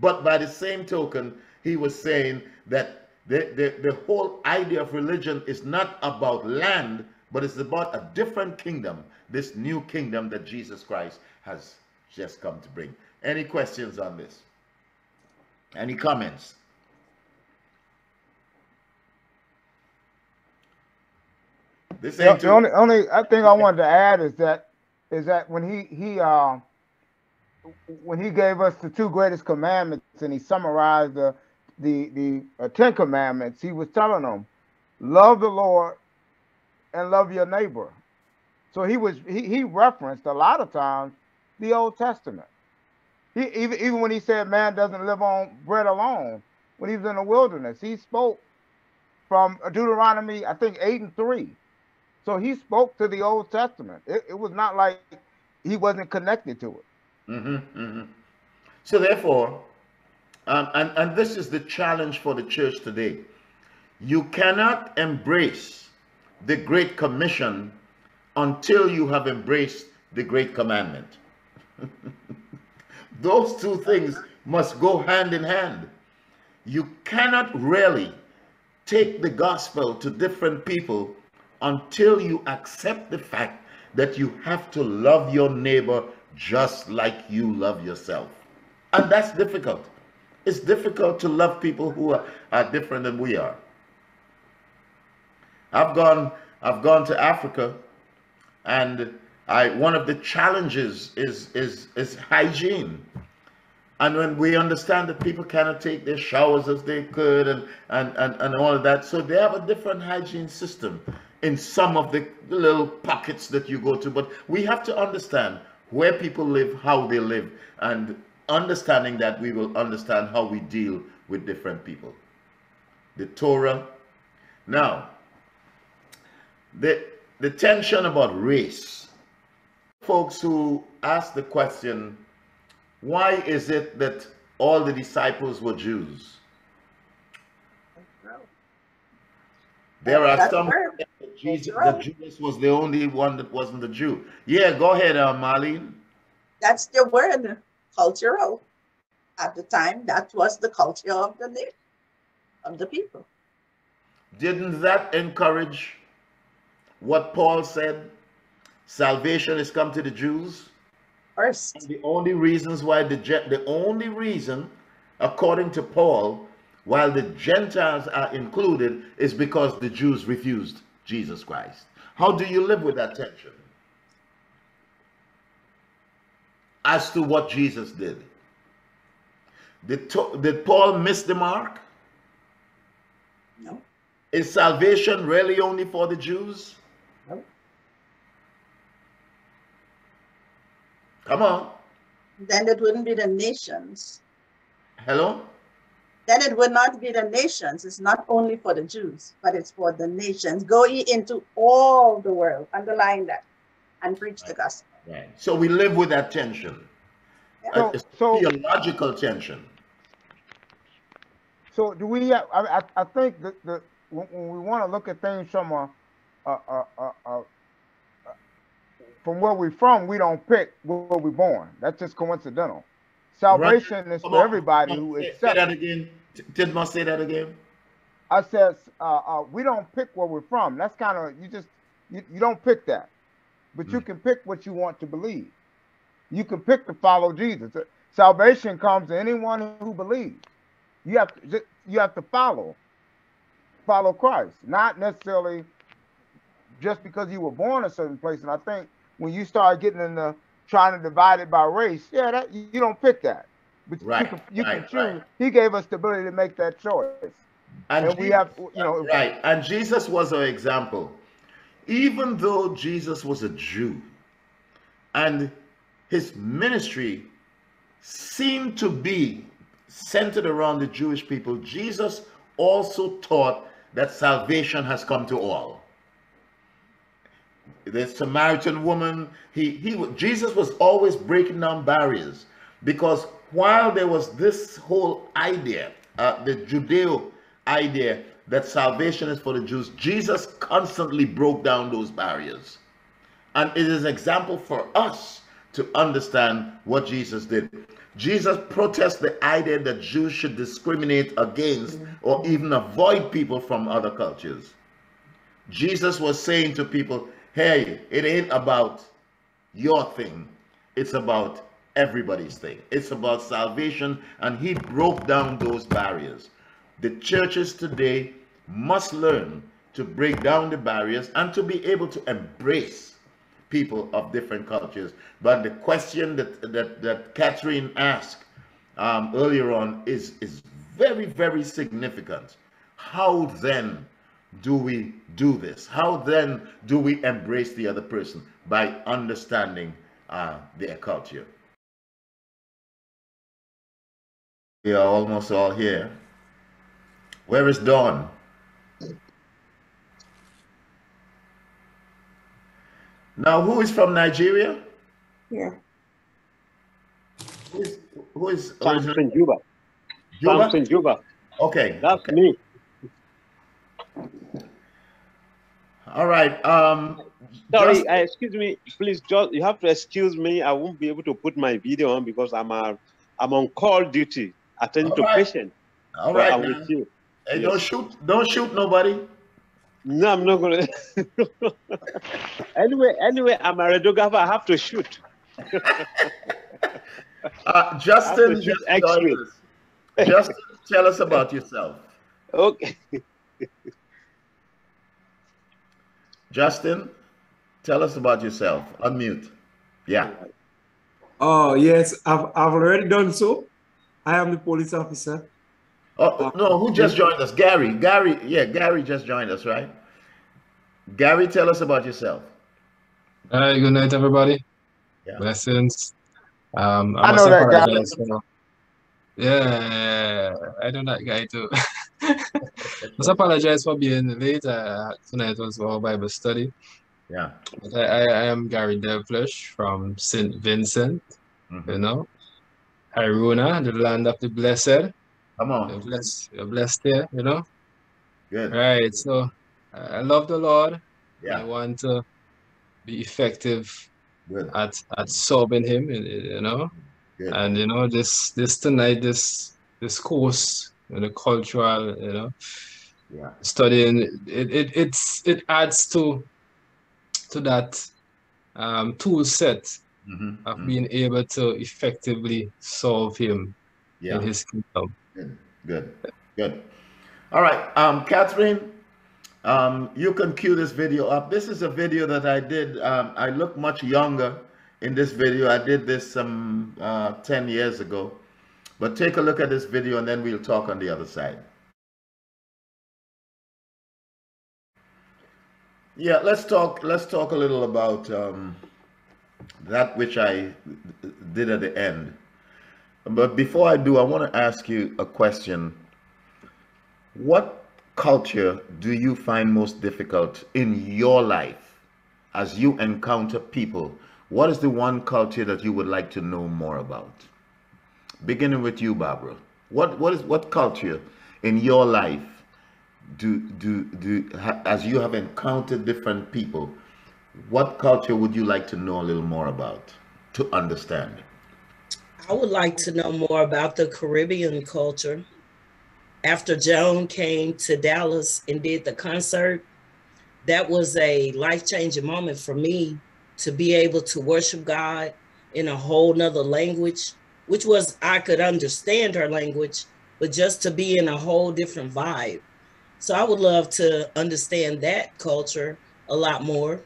But by the same token, he was saying that the, the, the whole idea of religion is not about land, but it's about a different kingdom, this new kingdom that Jesus Christ has just come to bring. Any questions on this? Any comments? This ain't the, the only only I think I wanted to add is that is that when he he um when he gave us the two greatest commandments and he summarized the the the uh, Ten Commandments, he was telling them, love the Lord and love your neighbor. So he was he, he referenced a lot of times the Old Testament. He even even when he said man doesn't live on bread alone, when he was in the wilderness, he spoke from Deuteronomy, I think eight and three. So he spoke to the Old Testament. It, it was not like he wasn't connected to it. Mm-hmm, mm-hmm. So therefore, um, and, and this is the challenge for the church today. You cannot embrace the Great Commission until you have embraced the Great Commandment. Those two things must go hand in hand. You cannot really take the gospel to different people until you accept the fact that you have to love your neighbor just like you love yourself. And that's difficult. It's difficult to love people who are, are different than we are. I've gone I've gone to Africa and I one of the challenges is is is hygiene. And when we understand that people cannot take their showers as they could and, and, and, and all of that, so they have a different hygiene system in some of the little pockets that you go to. But we have to understand where people live, how they live, and understanding that we will understand how we deal with different people. The Torah. Now, the, the tension about race. Folks who ask the question, why is it that all the disciples were Jews? There are That's some Jesus, right. Judas was the only one that wasn't a Jew. Yeah, go ahead, uh, Marlene. That's the word, cultural. At the time, that was the culture of the nation, of the people. Didn't that encourage what Paul said? Salvation has come to the Jews. First, The only reasons why the the only reason, according to Paul, while the Gentiles are included, is because the Jews refused Jesus Christ. How do you live with that tension? As to what Jesus did. Did, to- did Paul miss the mark? no, Is salvation really only for the Jews? no. Come on. Then it wouldn't be the nations. Hello? Then it would not be the nations. It's not only for the Jews, but it's for the nations. Go ye into all the world, underline that, and preach the gospel. Right. So we live with that tension. So- Uh, it's so- theological tension. So do we have, I, I, I think that the, when, when we want to look at things from a, a, a, a, a, from where we're from, we don't pick where we're born. That's just coincidental. Salvation is Come for on, everybody who say, say that again. T- Tidmar, say that again. I said, uh, uh, we don't pick where we're from. That's kind of you just you, you don't pick that, but you Mm. can pick what you want to believe. You can pick to follow Jesus. Uh, Salvation comes to anyone who believes. You have to you have to follow follow Christ, not necessarily just because you were born a certain place. And I think when you start getting in the trying to divide it by race, yeah, that you, don't pick that. But Right, you can, you right, can choose. right. He gave us the ability to make that choice. And we Jesus- have, you know, right. And Jesus was our example. Even though Jesus was a Jew and his ministry seemed to be centered around the Jewish people, Jesus also taught that salvation has come to all. The Samaritan woman, he, he Jesus was always breaking down barriers because while there was this whole idea, uh, the Judeo idea that salvation is for the Jews, Jesus constantly broke down those barriers. And it is an example for us to understand what Jesus did. Jesus protests the idea that Jews should discriminate against or even avoid people from other cultures. Jesus was saying to people, hey, it ain't about your thing, it's about everybody's thing. It's about salvation, and he broke down those barriers. The churches today must learn to break down the barriers and to be able to embrace people of different cultures. But the question that that, that Catherine asked um, earlier on is is very very significant. How then do we do this? How then do we embrace the other person by understanding uh, their culture? We are almost all here. Where is Dawn? Now, who is from Nigeria? Yeah. Who is, who is originally Samson Juba. Juba? Samson Juba. Okay. That's okay. me. All right. Um, Sorry, just- uh, excuse me. Please, just you have to excuse me. I won't be able to put my video on because I'm uh, I'm on call duty, attending to right. patients. all right. I'm with you. Hey, Yes. don't shoot. Don't shoot nobody. No, I'm not gonna. anyway, anyway, I'm a radiographer. I have to shoot. Uh, Justin, shoot just. Justin, tell us about yourself. Okay. Justin, tell us about yourself. Unmute. Yeah. Oh, yes, I've, I've already done so. I am the police officer. Oh no, who just joined us? Gary. Gary. Yeah, Gary just joined us, right? Gary, tell us about yourself. Hi, good night, everybody. Yeah. Blessings. Um, I, I must know that guy. Yeah, I know that guy too. must apologize for being late. Uh, tonight was our Bible study. Yeah. But I, I, am Gary Devlish from St. Vincent, Mhm. you know, Hairouna, the land of the blessed. Come You're on. blessed, you're blessed there, you know. Good. Right. So I love the Lord. Yeah. I want to be effective Good. at at serving him you- you know Good. and you know this this tonight this this course you know cultural you know Yeah. studying it, it it's it adds to to that um, tool set Mhm, of mhm. being able to effectively solve him Yeah. in his kingdom. Good, good, good. All right, um, Catherine, um, you can cue this video up. This is a video that I did. Um, I look much younger in this video. I did this some uh, 10 years ago. But take a look at this video and then we'll talk on the other side. Yeah, let's talk. Let's talk a little about um, that which I did at the end. But before I do, I want to ask you a question. What culture do you find most difficult in your life as you encounter people? What is the one culture that you would like to know more about? Beginning with you, Barbara. What what is what culture in your life do do do ha, as you have encountered different people? What culture would you like to know a little more about to understand? I would like to know more about the Caribbean culture. After Joan came to Dallas and did the concert, that was a life changing moment for me to be able to worship God in a whole nother language, which was I could understand her language, but just to be in a whole different vibe. So I would love to understand that culture a lot more.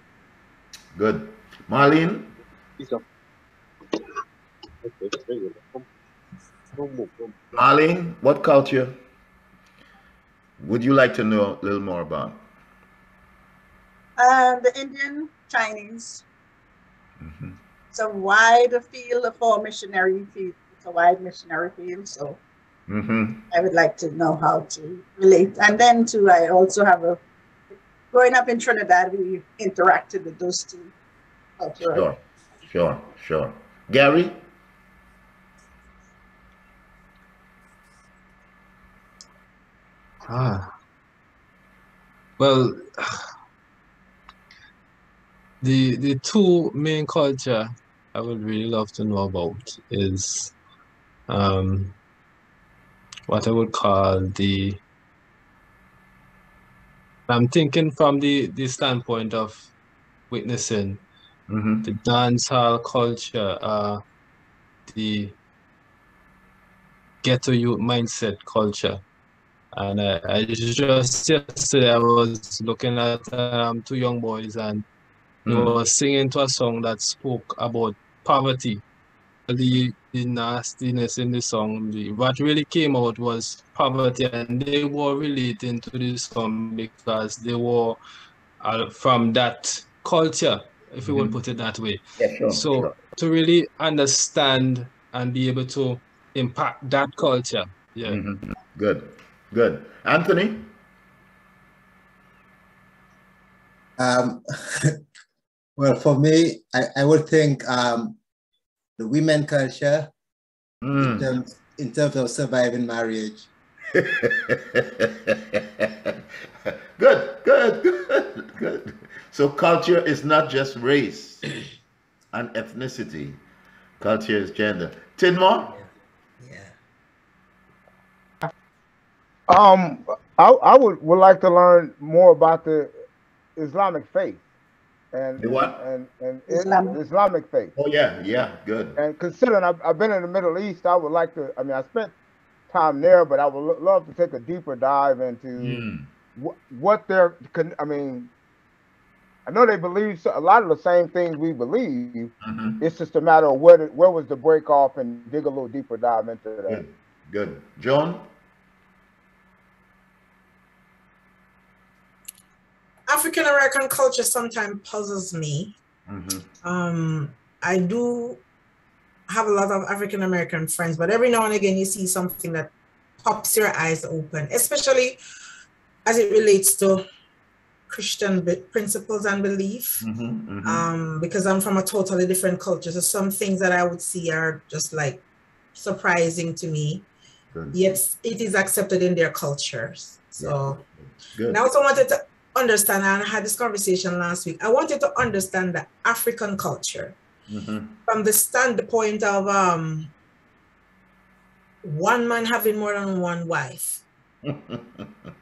Good. Marlene? Marlene, what culture would you like to know a little more about? Uh, the Indian Chinese. It's a wide field for missionary field. It's a wide missionary field. So Mm-hmm. I would like to know how to relate. And then too, I also have a growing up in Trinidad, we interacted with those two cultural. Sure, sure, sure. Gary? Ah. Well, the the two main culture I would really love to know about is um, what I would call the I'm thinking from the, the standpoint of witnessing Mm-hmm. the dancehall culture, uh, the ghetto youth mindset culture. And I, I just yesterday I was looking at um, two young boys and they Mm. were singing to a song that spoke about poverty. The, the nastiness in the song, the, what really came out was poverty, and they were relating to this song because they were uh, from that culture, if you would Mhm. put it that way. Yeah, sure. So sure. to really understand and be able to impact that culture, yeah. Mhm. Good, good. Anthony? Um, well, for me, I, I would think um, the women culture in Mm. terms in terms of surviving marriage. good, good, good, good. So culture is not just race and ethnicity. Culture is gender. Tidmore? Yeah. Um, I, I would, would like to learn more about the Islamic faith and The what? and and Islam. Islamic faith. Oh yeah, yeah, good. And considering I've, I've been in the Middle East, I would like to. I mean, I spent time there, but I would love to take a deeper dive into Mm. wh- what they're. con- I mean, I know they believe a lot of the same things we believe. Mhm. It's just a matter of where did, where was the break off and dig a little deeper dive into that. Good, good. John? African American culture sometimes puzzles me. Mm-hmm. Um, I do have a lot of African American friends, but every now and again you see something that pops your eyes open, especially as it relates to Christian principles and belief. Mm-hmm. Mm-hmm. Um, because I'm from a totally different culture, so some things that I would see are just like surprising to me. good. Yet it is accepted in their cultures. So. Good. And I also wanted to understand, and I had this conversation last week. I wanted to understand the African culture Mm-hmm. from the standpoint of um, one man having more than one wife.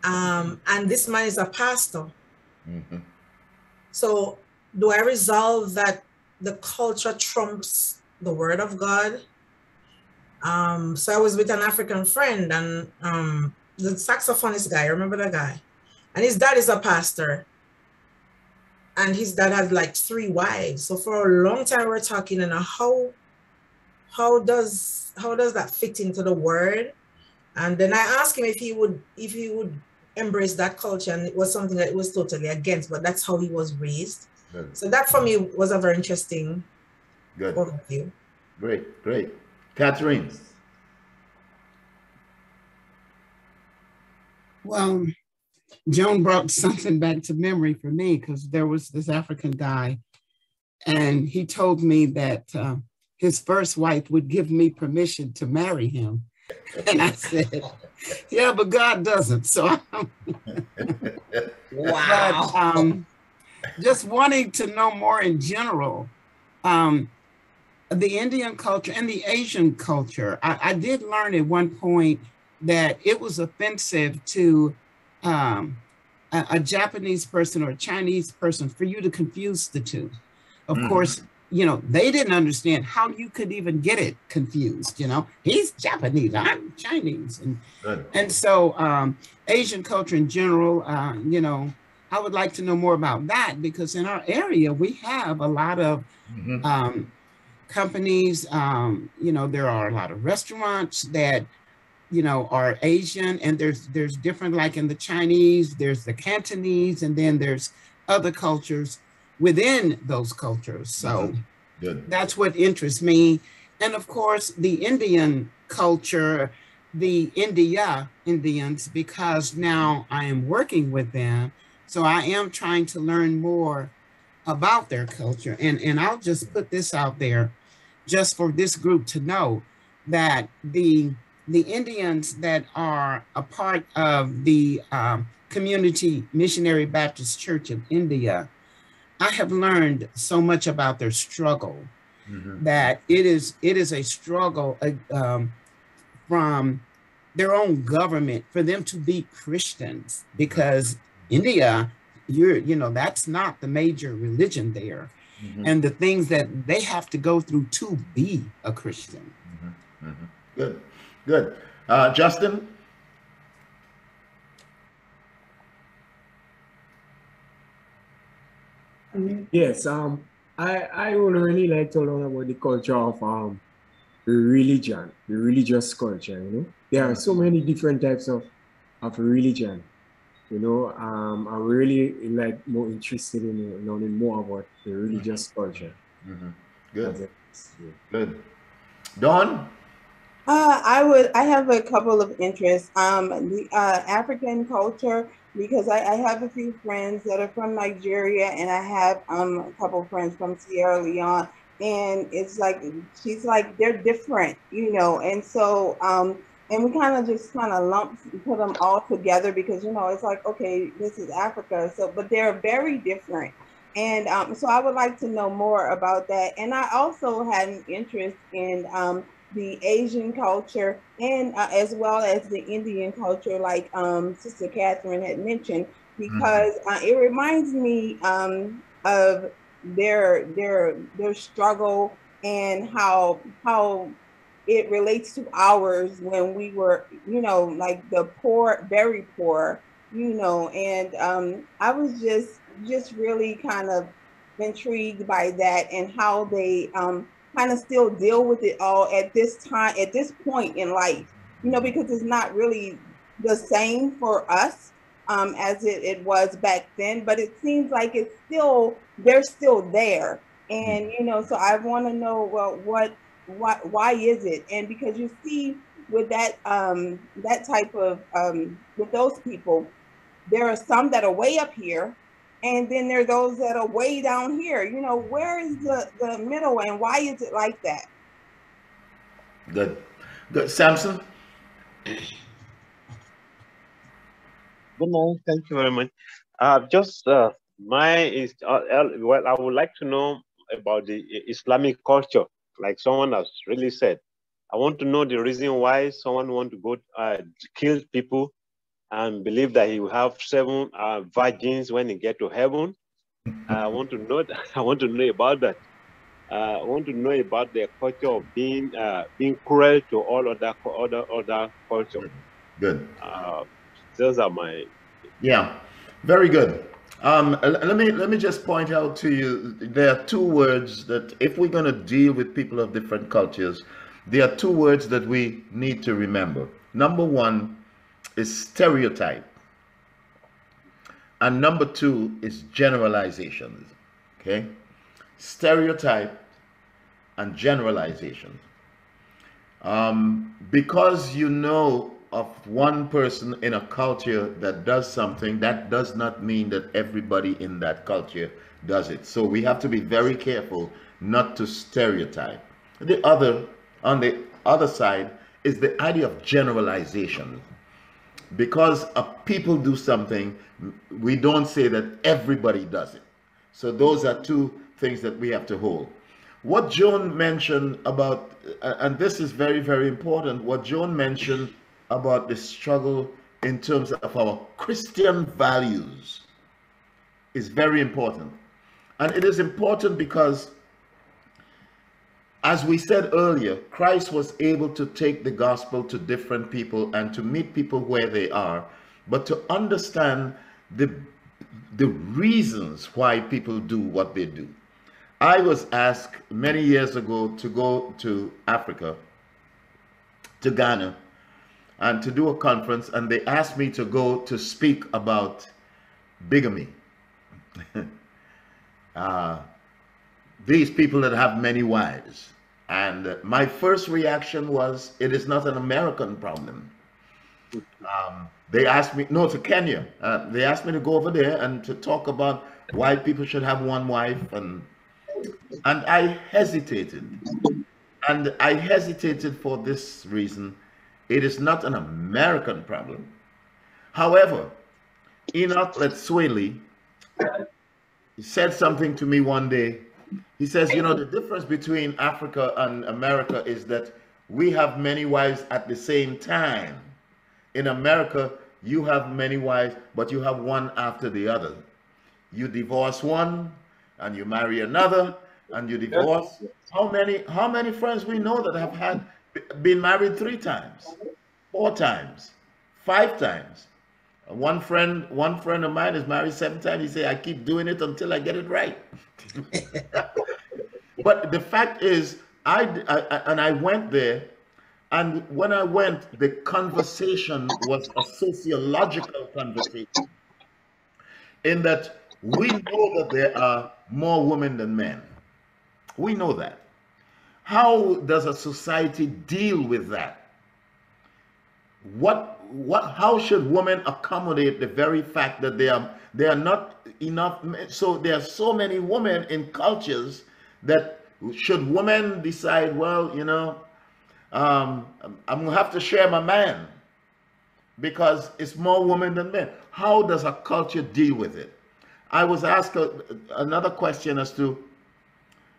Um, and this man is a pastor. mm-hmm. So do I resolve that the culture trumps the word of God? Um, so I was with an African friend and um, the saxophonist guy, remember that guy? And his dad is a pastor. And his dad had like three wives. So for a long time we're talking and how how does how does that fit into the word? And then I asked him if he would if he would embrace that culture and it was something that he was totally against, but that's how he was raised. Good. So that for me was a very interesting Good. overview. Great, great. Catherine. Well, Joan brought something back to memory for me because there was this African guy, and he told me that uh, his first wife would give me permission to marry him. And I said, Yeah, but God doesn't. So, wow. But, um, just wanting to know more in general, um, the Indian culture and the Asian culture. I, I, did learn at one point that it was offensive to um, a, a, Japanese person or a Chinese person for you to confuse the two. Of mm. course, you know, they didn't understand how you could even get it confused. You know, he's Japanese, I'm Chinese. And, and so um, Asian culture in general, uh, you know, I would like to know more about that because in our area, we have a lot of mm-hmm. um, companies. Um, you know, there are a lot of restaurants that, you know, are Asian, and there's there's different, like in the Chinese, there's the Cantonese, and then there's other cultures within those cultures. So mm-hmm. that's what interests me. And of course, the Indian culture, the India Indians, because now I am working with them so I am trying to learn more about their culture. And, and I'll just put this out there just for this group to know that the the Indians that are a part of the um, Community Missionary Baptist Church of India, I have learned so much about their struggle mm-hmm. that it is it is a struggle uh, um, from their own government for them to be Christians because India, you're, you know, that's not the major religion there. Mm-hmm. And the things that they have to go through to be a Christian. Mm-hmm. Mm-hmm. Good, good. Uh, Justin? Yes, um, I, I would really like to learn about the culture of um, religion, the religious culture, you know. There are so many different types of, of religion you know, um, I'm really like more interested in learning more about the religious culture. Mm-hmm. Good. Good. Dawn? Uh, I would. I have a couple of interests. Um, the uh, African culture because I, I, have a few friends that are from Nigeria, and I have um, a couple friends from Sierra Leone, and it's like she's like they're different, you know, and so um, and we kind of just kind of lump put them all together because you know it's like okay this is africa so but they're very different and um, so i would like to know more about that and i also had an interest in um, the asian culture and uh, as well as the indian culture like um, sister catherine had mentioned mm-hmm. because mm-hmm. uh, it reminds me um, of their their their struggle and how how it relates to ours when we were, you know, like the poor, very poor, you know, and um, I was just just really kind of intrigued by that and how they um, kind of still deal with it all at this time, at this point in life, you know, because it's not really the same for us um, as it, it was back then, but it seems like it's still, they're still there. And, you know, so I want to know, well, what why why is it and because you see with that um that type of um with those people there are some that are way up here and then there are those that are way down here. You know where is the the middle and why is it like that? Good. Good. Samson? Good morning. Thank you very much. Uh just uh my is uh, well i would like to know about the islamic culture like someone has really said. I want to know the reason why someone want to go uh, kill people and believe that he will have seven uh, virgins when he get to heaven. I want to know. That, I want to know about that. Uh, I want to know about their culture of being uh, being cruel to all other other other culture. Good. Uh, those are my. Yeah, very good. Um, let me let me just point out to you there are two words that if we're going to deal with people of different cultures, there are two words that we need to remember. Number one is stereotype, and number two is generalizations. Okay, stereotype and generalization. Um, because you know of one person in a culture that does something, that does not mean that everybody in that culture does it. So we have to be very careful not to stereotype. The other, on the other side, is the idea of generalization. Because a people do something, we don't say that everybody does it. So those are two things that we have to hold. What Joan mentioned about, uh, and this is very, very important, what Joan mentioned about the struggle in terms of our Christian values is very important. And it is important because, as we said earlier, Christ was able to take the gospel to different people and to meet people where they are, but to understand the, the reasons why people do what they do. I was asked many years ago to go to Africa, to Ghana, and to do a conference and they asked me to go to speak about bigamy. uh, these people that have many wives. And my first reaction was, it is not an American problem. Um, they asked me, no, to Kenya. Uh, they asked me to go over there and to talk about why people should have one wife. And, and I hesitated. And I hesitated for this reason it is not an American problem. However, Enoch Letsueli said something to me one day. He says, you know, the difference between Africa and America is that we have many wives at the same time. In America, you have many wives, but you have one after the other. You divorce one and you marry another and you divorce. How many how many friends we know that have had been married three times, four times, five times. One friend, one friend of mine is married seven times. He said, "I keep doing it until I get it right." but the fact is, I, I and I went there, and when I went, the conversation was a sociological conversation, in that we know that there are more women than men. We know that. How does a society deal with that? What what how should women accommodate the very fact that they are they are not enough so there are so many women in cultures that should women decide well you know um, i'm gonna have to share my man because it's more women than men how does a culture deal with it i was asked a, another question as to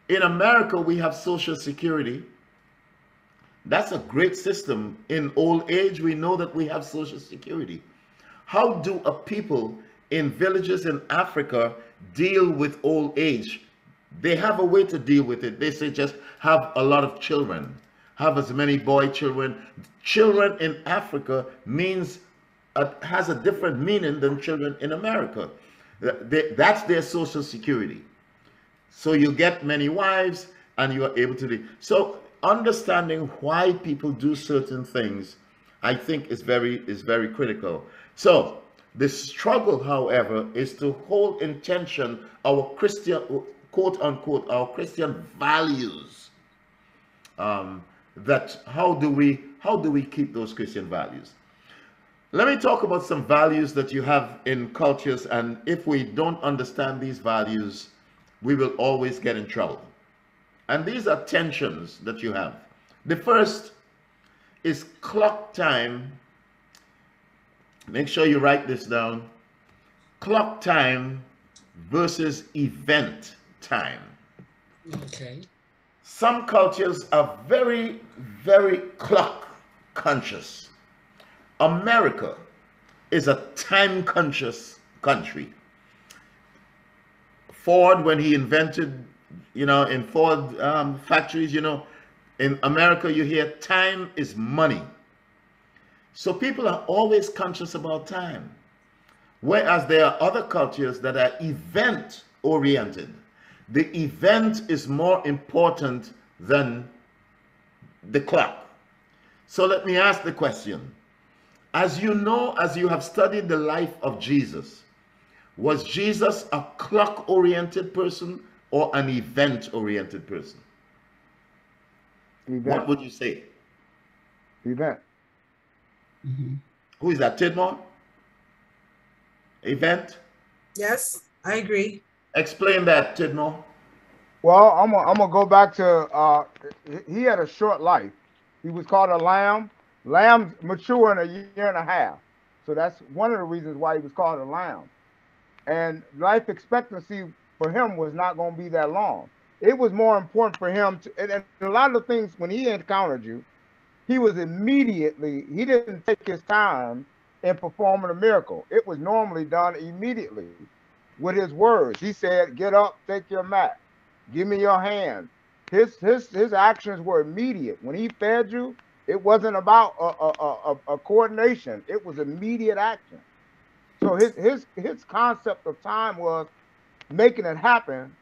in America, we have Social Security. That's a great system. In old age, we know that we have Social Security. How do a people in villages in Africa deal with old age? They have a way to deal with it. They say just have a lot of children, have as many boy children. Children in Africa means uh, has a different meaning than children in America. That's their social security. So you get many wives and you are able to do. So understanding why people do certain things, I think is very is very critical. So the struggle, however, is to hold in tension our Christian quote unquote our Christian values. Um, that how do we how do we keep those Christian values? Let me talk about some values that you have in cultures, and if we don't understand these values, we will always get in trouble. And these are tensions that you have. The first is clock time. Make sure you write this down. Clock time versus event time. Okay. Some cultures are very, very clock conscious. America is a time conscious country Ford when he invented, you know, in Ford um, factories, you know, in America you hear time is money. So people are always conscious about time. Whereas there are other cultures that are event oriented. The event is more important than the clock. So let me ask the question. As you know, as you have studied the life of Jesus, was Jesus a clock oriented person or an event oriented person? Event. What would you say? Event. Mhm. Who is that? Tidmore? Event? Yes, I agree. Explain that, Tidmore. Well, I'm gonna I'm gonna go back to uh he- he had a short life. He was called a lamb. Lambs mature in a year and a half. So that's one of the reasons why he was called a lamb. And life expectancy for him was not gonna be that long. It was more important for him to and, and a lot of the things when he encountered you, he was immediately, he didn't take his time in performing a miracle. It was normally done immediately with his words. He said, Get up, take your mat, give me your hand. His his his actions were immediate. When he fed you, it wasn't about a, a, a, a- coordination, it was immediate action. So his his his concept of time was making it happen,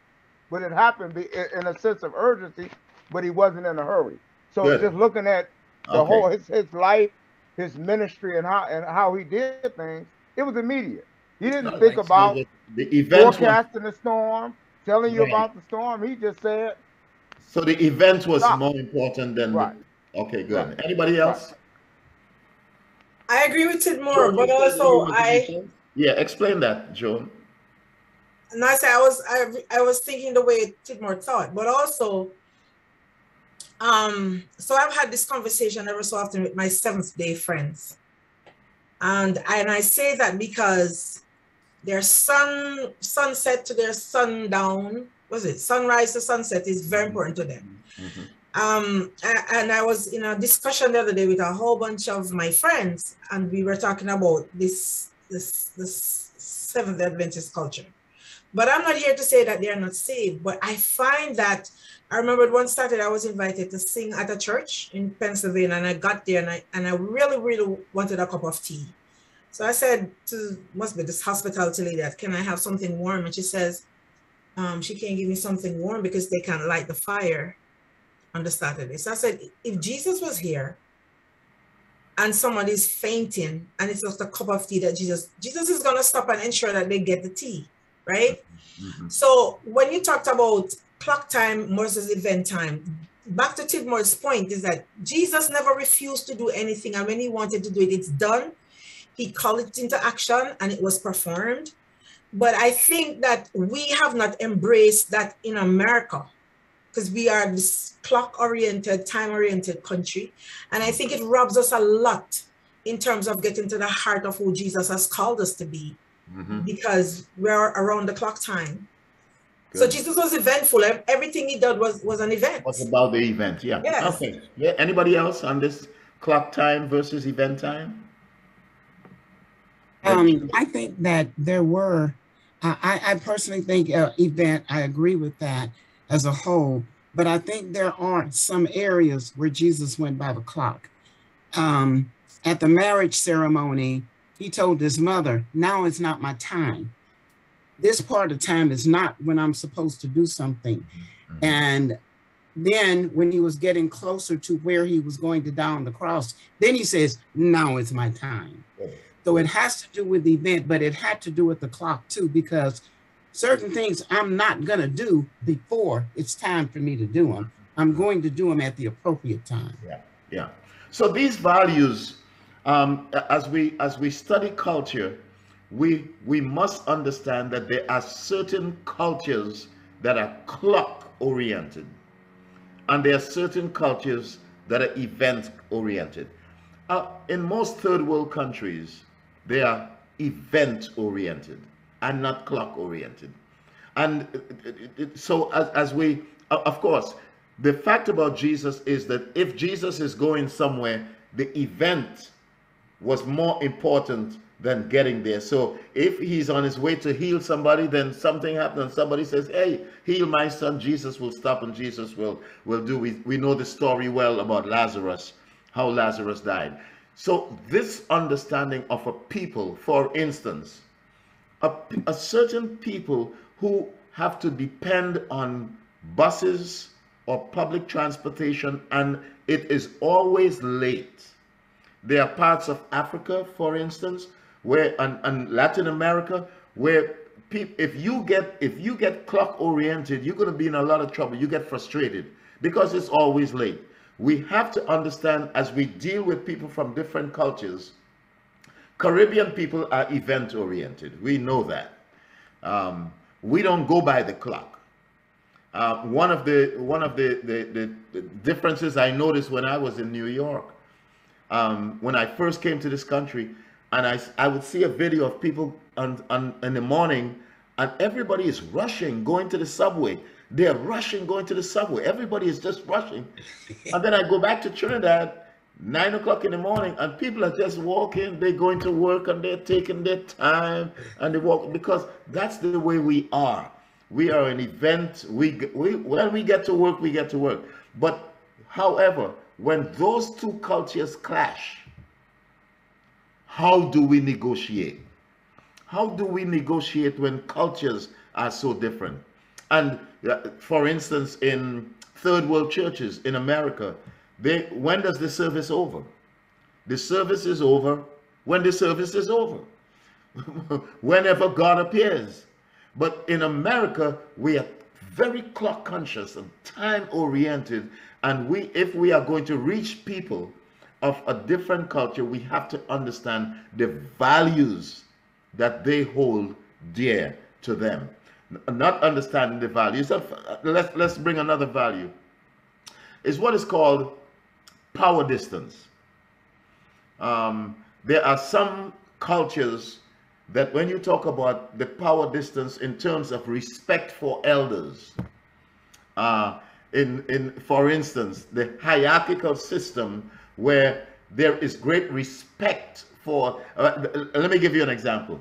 but it happened be- in in a sense of urgency, but he wasn't in a hurry. So Good. just looking at the Okay. whole his, his life, his ministry, and how and how he did things, it was immediate. He didn't think like about so the, the event was, forecasting the storm, telling you Right. about the storm. He just said, so the event was Stop. more important than Right. the, okay, good. Right. Anybody else? I agree with Tidmore, but also I Yeah, explain that, Joan. and I say I was I, I was thinking the way Tidmore thought, but also um so I've had this conversation every so often with my seventh day friends. And and I say that because their sun sunset to their sundown, was it sunrise to sunset is very important to them. Mhm. Um, and I was in a discussion the other day with a whole bunch of my friends, and we were talking about this this this Seventh Adventist culture. But I'm not here to say that they are not saved. But I find that I remember one Saturday I was invited to sing at a church in Pennsylvania, and I got there and I and I really really wanted a cup of tea. So I said to must be this hospitality lady, that "Can I have something warm?" And she says, um, "She can't give me something warm because they can't light the fire." on the Saturday. So I said, if Jesus was here and someone is fainting and it's just a cup of tea that Jesus, Jesus is gonna stop and ensure that they get the tea, right? Mhm. So when you talked about clock time versus event time, back to Tidmore's point is that Jesus never refused to do anything, and when he wanted to do it, it's done. He called it into action and it was performed. But I think that we have not embraced that in America because we are this clock oriented, time oriented country. And I think it robs us a lot in terms of getting to the heart of who Jesus has called us to be Mhm. because we're around the clock time. So Jesus was eventful. Everything he did was, was an event. What's about the event? Yeah. Yes. Okay. Yeah. Anybody else on this clock time versus event time? Um, I think that there were, I, I- I personally think uh, event, I agree with that as a whole, but I think there are some areas where Jesus went by the clock. Um, at the marriage ceremony, he told his mother, now is not my time. This part of time is not when I'm supposed to do something. Mm-hmm. And then when he was getting closer to where he was going to die on the cross, then he says, now it's my time. Mm-hmm. So it has to do with the event, but it had to do with the clock too, because certain things I'm not gonna do before it's time for me to do them. I'm mm-hmm. going to do them at the appropriate time. Yeah, yeah. So these values, um, as we as we study culture, we we must understand that there are certain cultures that are clock oriented, and there are certain cultures that are event oriented. Uh, in most third world countries, they are event oriented and not clock oriented. And it- it- it- so, as, as we, uh, of course, the fact about Jesus is that if Jesus is going somewhere, the event was more important than getting there. So if he's on his way to heal somebody, then something happens and somebody says, Hey, heal my son, Jesus will stop and Jesus will will do. We we know the story well about Lazarus, how Lazarus died. So this understanding of a people, for instance, a, a certain people who have to depend on buses or public transportation and it is always late. There are parts of Africa, for instance, where and, and Latin America where people if you get if you get clock oriented you're going to be in a lot of trouble. You get frustrated because it's always late. We have to understand as we deal with people from different cultures caribbean people are event oriented. We know that. Um, we don't go by the clock. Uh, one of the one of the, the, the, the differences i noticed when i was in new york um, when i first came to this country and I, I would see a video of people on, on, in the morning and everybody is rushing going to the subway. They're rushing going to the subway. Everybody is just rushing. And then i go back to trinidad nine o'clock in the morning and people are just walking. They're going to work and they're taking their time and they walk because that's the way we are. We are an event. We, we when we get to work we get to work. But however when those two cultures clash how do we negotiate? How do we negotiate when cultures are so different? And uh, for instance, in third world churches in America, they when does the service over? The service is over when the service is over. Whenever God appears. But in America, we are very clock conscious and time oriented. And we, if we are going to reach people of a different culture, we have to understand the values that they hold dear to them. Not understanding the values of, let's, let's bring another value, is what is called power distance. Um, there are some cultures that when you talk about the power distance in terms of respect for elders, uh, in, in, for instance, the hierarchical system where there is great respect for. Uh, let me give you an example.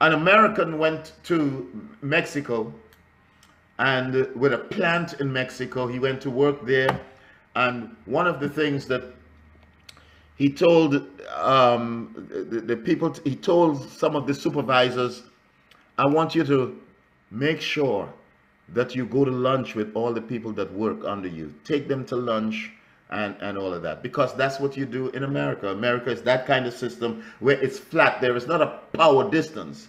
An American went to Mexico and with a plant in Mexico, he went to work there. And one of the things that he told um, the, the people, he told some of the supervisors, I want you to make sure that you go to lunch with all the people that work under you. Take them to lunch and and all of that. Because that's what you do in america. America is that kind of system where it's flat. There is not a power distance.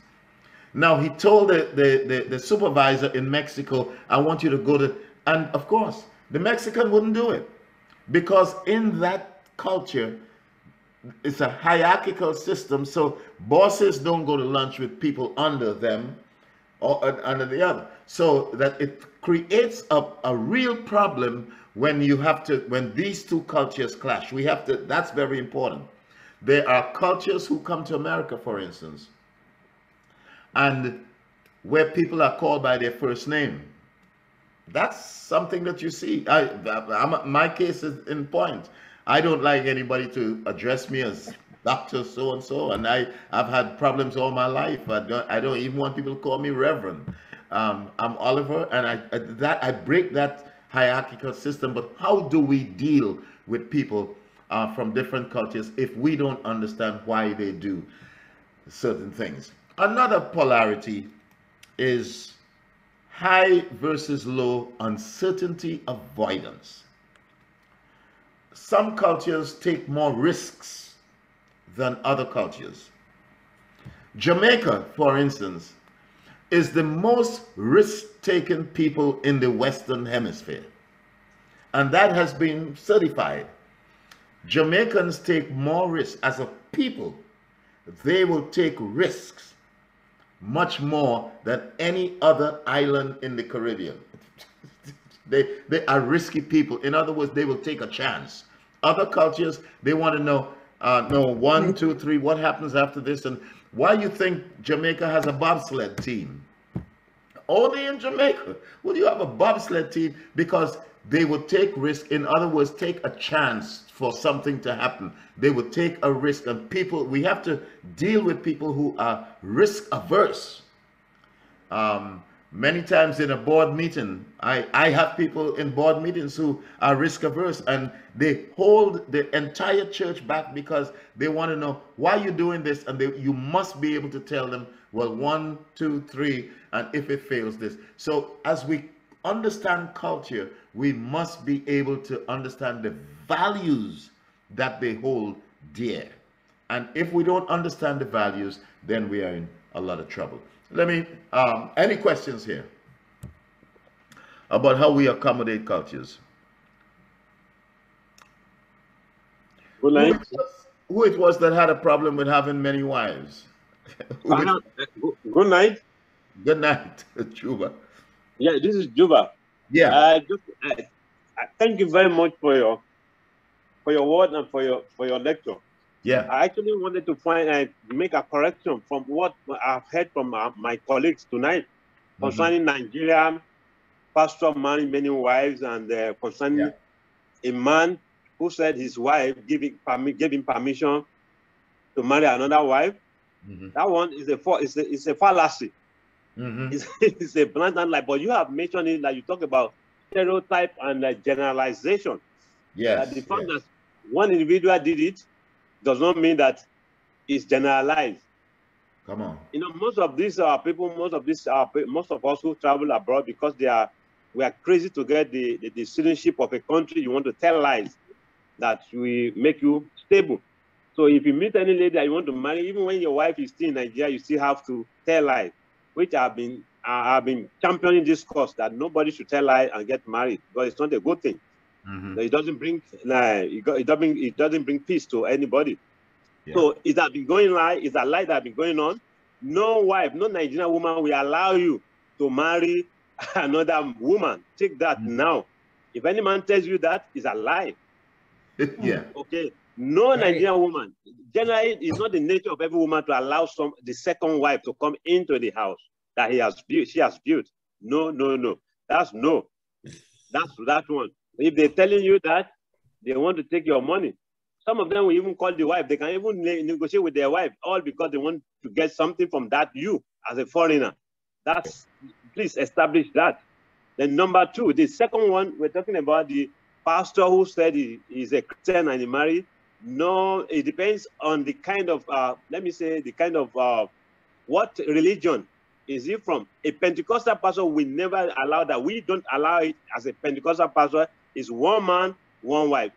Now he told the the the, the supervisor in mexico i want you to go to and of course the mexican wouldn't do it. Because in that culture it's a hierarchical system so bosses don't go to lunch with people under them or uh, under the other. So that it creates a, a real problem when you have to when these two cultures clash we have to that's very important. There are cultures who come to america for instance and where people are called by their first name. That's something that you see. I I'm, my case is in point. I don't like anybody to address me as doctor so and so and i i've had problems all my life. I don't i don't even want people to call me reverend. Um, i'm oliver and i that i break that hierarchical system, but how do we deal with people uh, from different cultures if we don't understand why they do certain things? Another polarity is high versus low uncertainty avoidance. Some cultures take more risks than other cultures. Jamaica, for instance, is the most risk-taking people in the Western Hemisphere. And that has been certified. Jamaicans take more risks as a people. They will take risks much more than any other island in the Caribbean. they, they are risky people. In other words, they will take a chance. Other cultures, they want to know, uh, no, one, two, three, what happens after this? And why you think Jamaica has a bobsled team? Only in Jamaica will you have a bobsled team because they would take risk. In other words, take a chance for something to happen. They would take a risk, and people, we have to deal with people who are risk averse. Um, many times in a board meeting, I, I have people in board meetings who are risk averse and they hold the entire church back because they want to know why you're doing this, and they, you must be able to tell them, well, one, two, three, and if it fails, this. So as we understand culture, we must be able to understand the values that they hold dear. And if we don't understand the values, then we are in a lot of trouble. Let me, um, any questions here about how we accommodate cultures? Good Who it was, who it was that had a problem with having many wives? Uh, good- night. Good night, Juba. Yeah, this is Juba. Yeah. Uh, just, uh, thank you very much for your for your word and for your for your lecture. Yeah. I actually wanted to find uh, make a correction from what I've heard from uh, my colleagues tonight concerning Nigeria, pastor marrying many wives, and uh, concerning a man who said his wife giving permi- gave him permission to marry another wife. Mhm. That one is a fa- is a, is a fallacy. Mhm. It's, it's a blatant lie. But you have mentioned it that you talk about stereotype and uh, generalization. Yes. That the fact that one individual did it does not mean that it's generalized. Come on. You know, most of these uh, people, most of these, uh, pe- most of us who travel abroad because they are, we are crazy to get the, the, the citizenship of a country. You want to tell lies that we make you stable. So if you meet any lady that you want to marry, even when your wife is still in Nigeria, you still have to tell lies, which I've been, I've been championing this cause that nobody should tell lies and get married because it's not a good thing. Mhm. It doesn't bring, uh, it, it doesn't, it doesn't bring peace to anybody. Yeah. So is that been going lie? Is that lie that been going on? No wife, no Nigerian woman will allow you to marry another woman. Take that Mm. now. If any man tells you that, it's a lie. yeah. Okay. No Nigerian woman. Generally, it's not the nature of every woman to allow some the second wife to come into the house that he has built. She has built. No, no, no. That's no. That's that one. If they're telling you that, they want to take your money. Some of them will even call the wife. They can even negotiate with their wife, all because they want to get something from that you as a foreigner. That's please establish that. Then number two, the second one, we're talking about the pastor who said he is a Christian and he married. No, it depends on the kind of, uh, let me say, the kind of uh, what religion is he from? A Pentecostal pastor will never allow that. We don't allow it as a Pentecostal pastor. It's one man, one wife.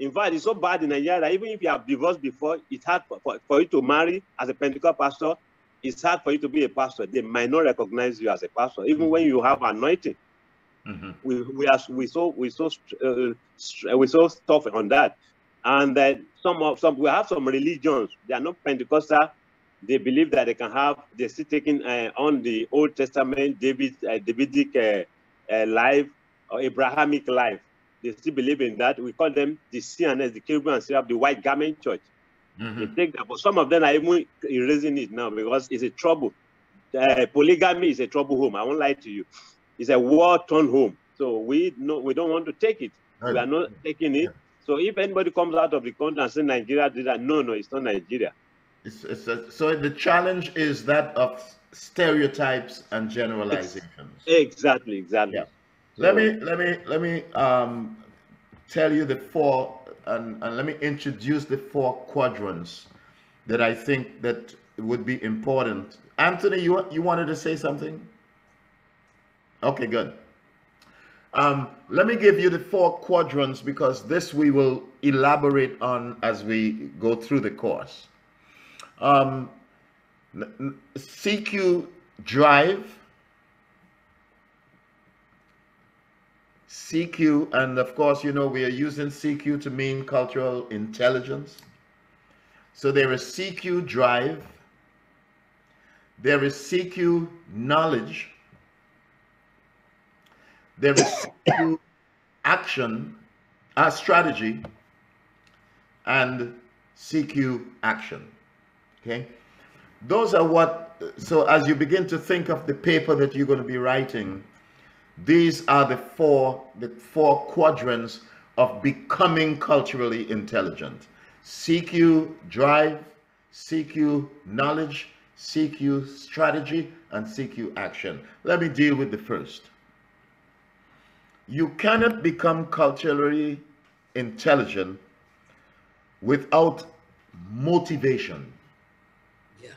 In fact, it's so bad in Nigeria that even if you have divorced before, it's hard for, for, for you to marry as a Pentecostal pastor. It's hard for you to be a pastor. They might not recognize you as a pastor, even when you have anointing. Mhm. We we are we so we so uh, we so tough on that, and that some of some we have some religions. They are not Pentecostal. They believe that they can have they're still taking uh, on the Old Testament David uh, Davidic uh, uh, life or Abrahamic life. They still believe in that. We call them the C&S, the Cherubim and the White Garment Church. They Mhm. take that, but some of them are even erasing it now because it's a trouble. Uh, polygamy is a trouble home. I won't lie to you. It's a war-torn home. So we no, we don't want to take it. We are not taking it. So if anybody comes out of the country and say Nigeria did that, no, no, it's not Nigeria. It's, it's a, so the challenge is that of stereotypes and generalizations. Exactly, exactly. Yeah. Let me let me let me um, tell you the four and, and let me introduce the four quadrants that I think that would be important. Anthony, you you wanted to say something? Okay, good. Um, let me give you the four quadrants because this we will elaborate on as we go through the course. Um, CQ drive, CQ, and of course, you know, we are using CQ to mean cultural intelligence. So there is CQ drive, there is CQ knowledge, there is CQ action, uh, strategy, and CQ action. Okay? Those are what, so as you begin to think of the paper that you're going to be writing, these are the four, the four quadrants of becoming culturally intelligent. CQ drive, CQ knowledge, CQ strategy, and CQ action. Let me deal with the first. You cannot become culturally intelligent without motivation. Yeah.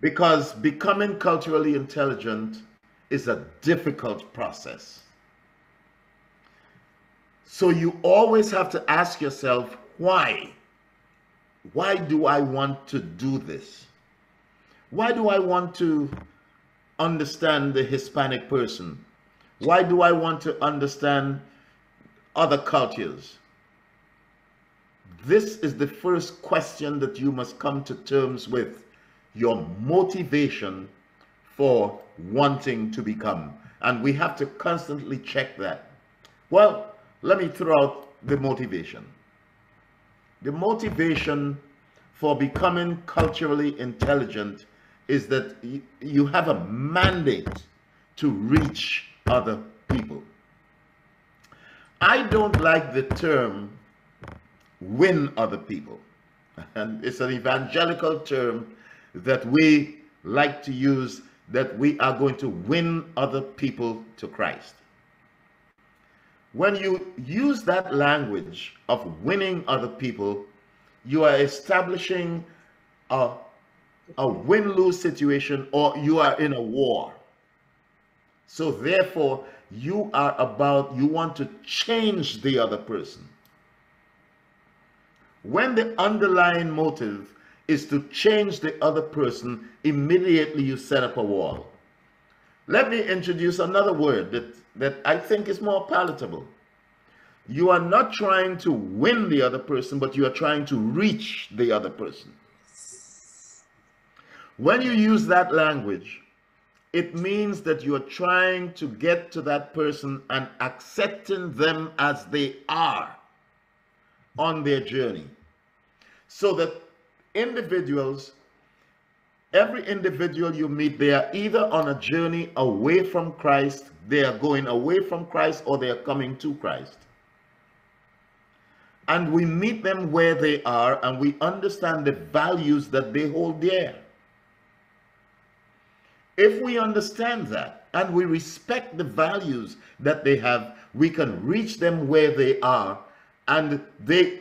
Because becoming culturally intelligent is a difficult process. So you always have to ask yourself, why? Why do I want to do this? Why do I want to understand the Hispanic person? Why do I want to understand other cultures? This is the first question that you must come to terms with your motivation for wanting to become. And we have to constantly check that. Well, let me throw out the motivation. The motivation for becoming culturally intelligent is that you have a mandate to reach other people. I don't like the term win other people. And it's an evangelical term that we like to use that we are going to win other people to Christ. When you use that language of winning other people, you are establishing a, a win-lose situation or you are in a war. So therefore, you are about, you want to change the other person. When the underlying motive is to change the other person, immediately you set up a wall. Let me introduce another word that, that I think is more palatable. You are not trying to win the other person, but you are trying to reach the other person. When you use that language, it means that you are trying to get to that person and accepting them as they are on their journey. So that individuals, every individual you meet, they are either on a journey away from Christ, they are going away from Christ, or they are coming to Christ. And we meet them where they are and we understand the values that they hold dear. If we understand that and we respect the values that they have, we can reach them where they are. And they,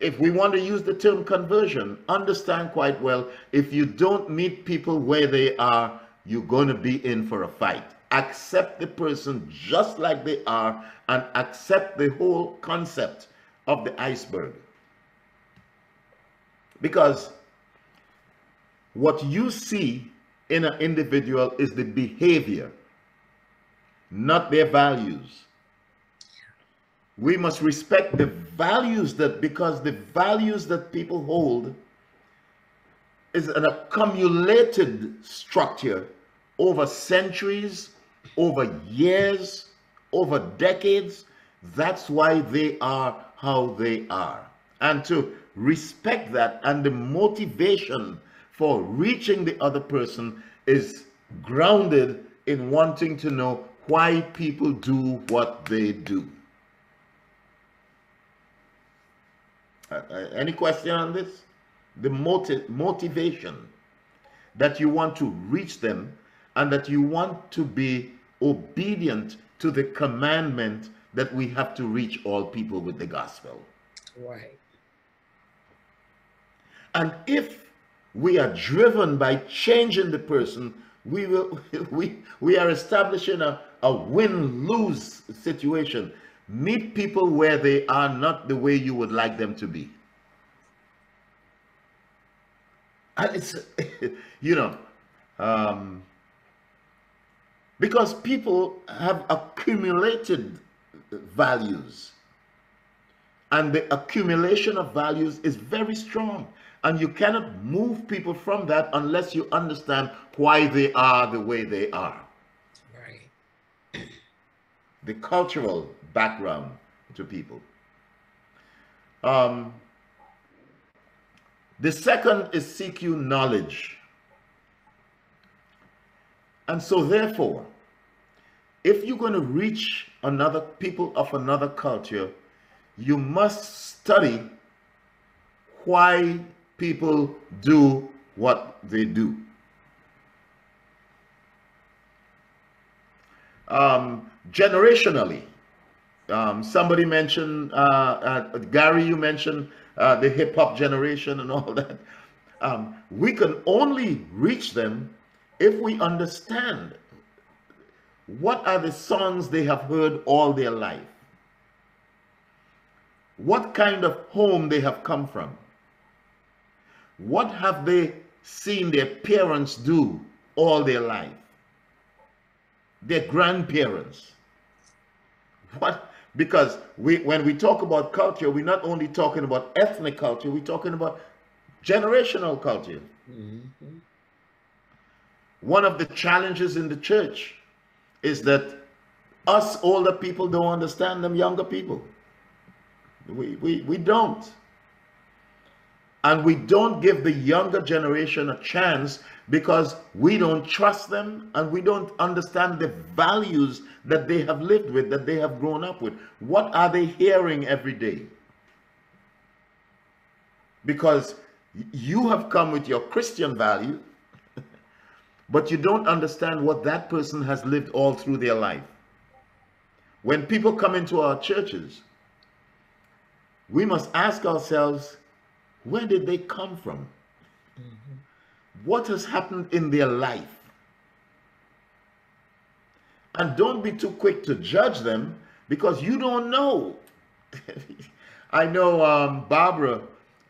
if we want to use the term conversion, understand quite well, if you don't meet people where they are, you're going to be in for a fight. Accept the person just like they are and accept the whole concept of the iceberg. Because what you see in an individual is the behavior, not their values. We must respect the values that, because the values that people hold is an accumulated structure over centuries, over years, over decades. That's why they are how they are. And to respect that and the motivation for reaching the other person is grounded in wanting to know why people do what they do. Uh, uh, any question on this? The motive, motivation that you want to reach them and that you want to be obedient to the commandment that we have to reach all people with the gospel. Right. And if we are driven by changing the person we will we we are establishing a, a win-lose situation meet people where they are not the way you would like them to be and it's you know um, because people have accumulated values and the accumulation of values is very strong and you cannot move people from that unless you understand why they are the way they are. Right. The cultural background to people. Um, the second is CQ knowledge. And so therefore, if you're going to reach another people of another culture, you must study why people do what they do. Um, generationally, um, somebody mentioned, uh, uh, Gary, you mentioned uh, the hip hop generation and all that. Um, we can only reach them if we understand what are the songs they have heard all their life, what kind of home they have come from, what have they seen their parents do all their life, their grandparents. What because we when we talk about culture, we're not only talking about ethnic culture, we're talking about generational culture. Mm -hmm. One of the challenges in the church is that us older people don't understand them younger people. We, we, we don't. And we don't give the younger generation a chance because we don't trust them and we don't understand the values that they have lived with, that they have grown up with. What are they hearing every day? Because you have come with your Christian value, but you don't understand what that person has lived all through their life. When people come into our churches, we must ask ourselves, where did they come from? Mm -hmm what has happened in their life. And don't be too quick to judge them because you don't know. I know um, Barbara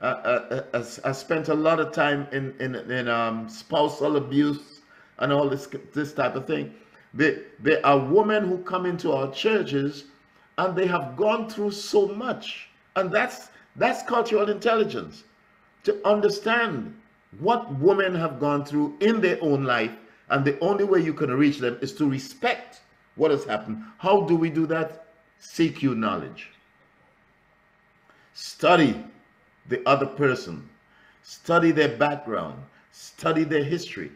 uh, uh, uh, has, has, spent a lot of time in, in, in um, spousal abuse and all this, this type of thing. There are women who come into our churches and they have gone through so much. And that's, that's cultural intelligence to understand what women have gone through in their own life and the only way you can reach them is to respect what has happened. How do we do that? CQ knowledge. Study the other person. Study their background. Study their history.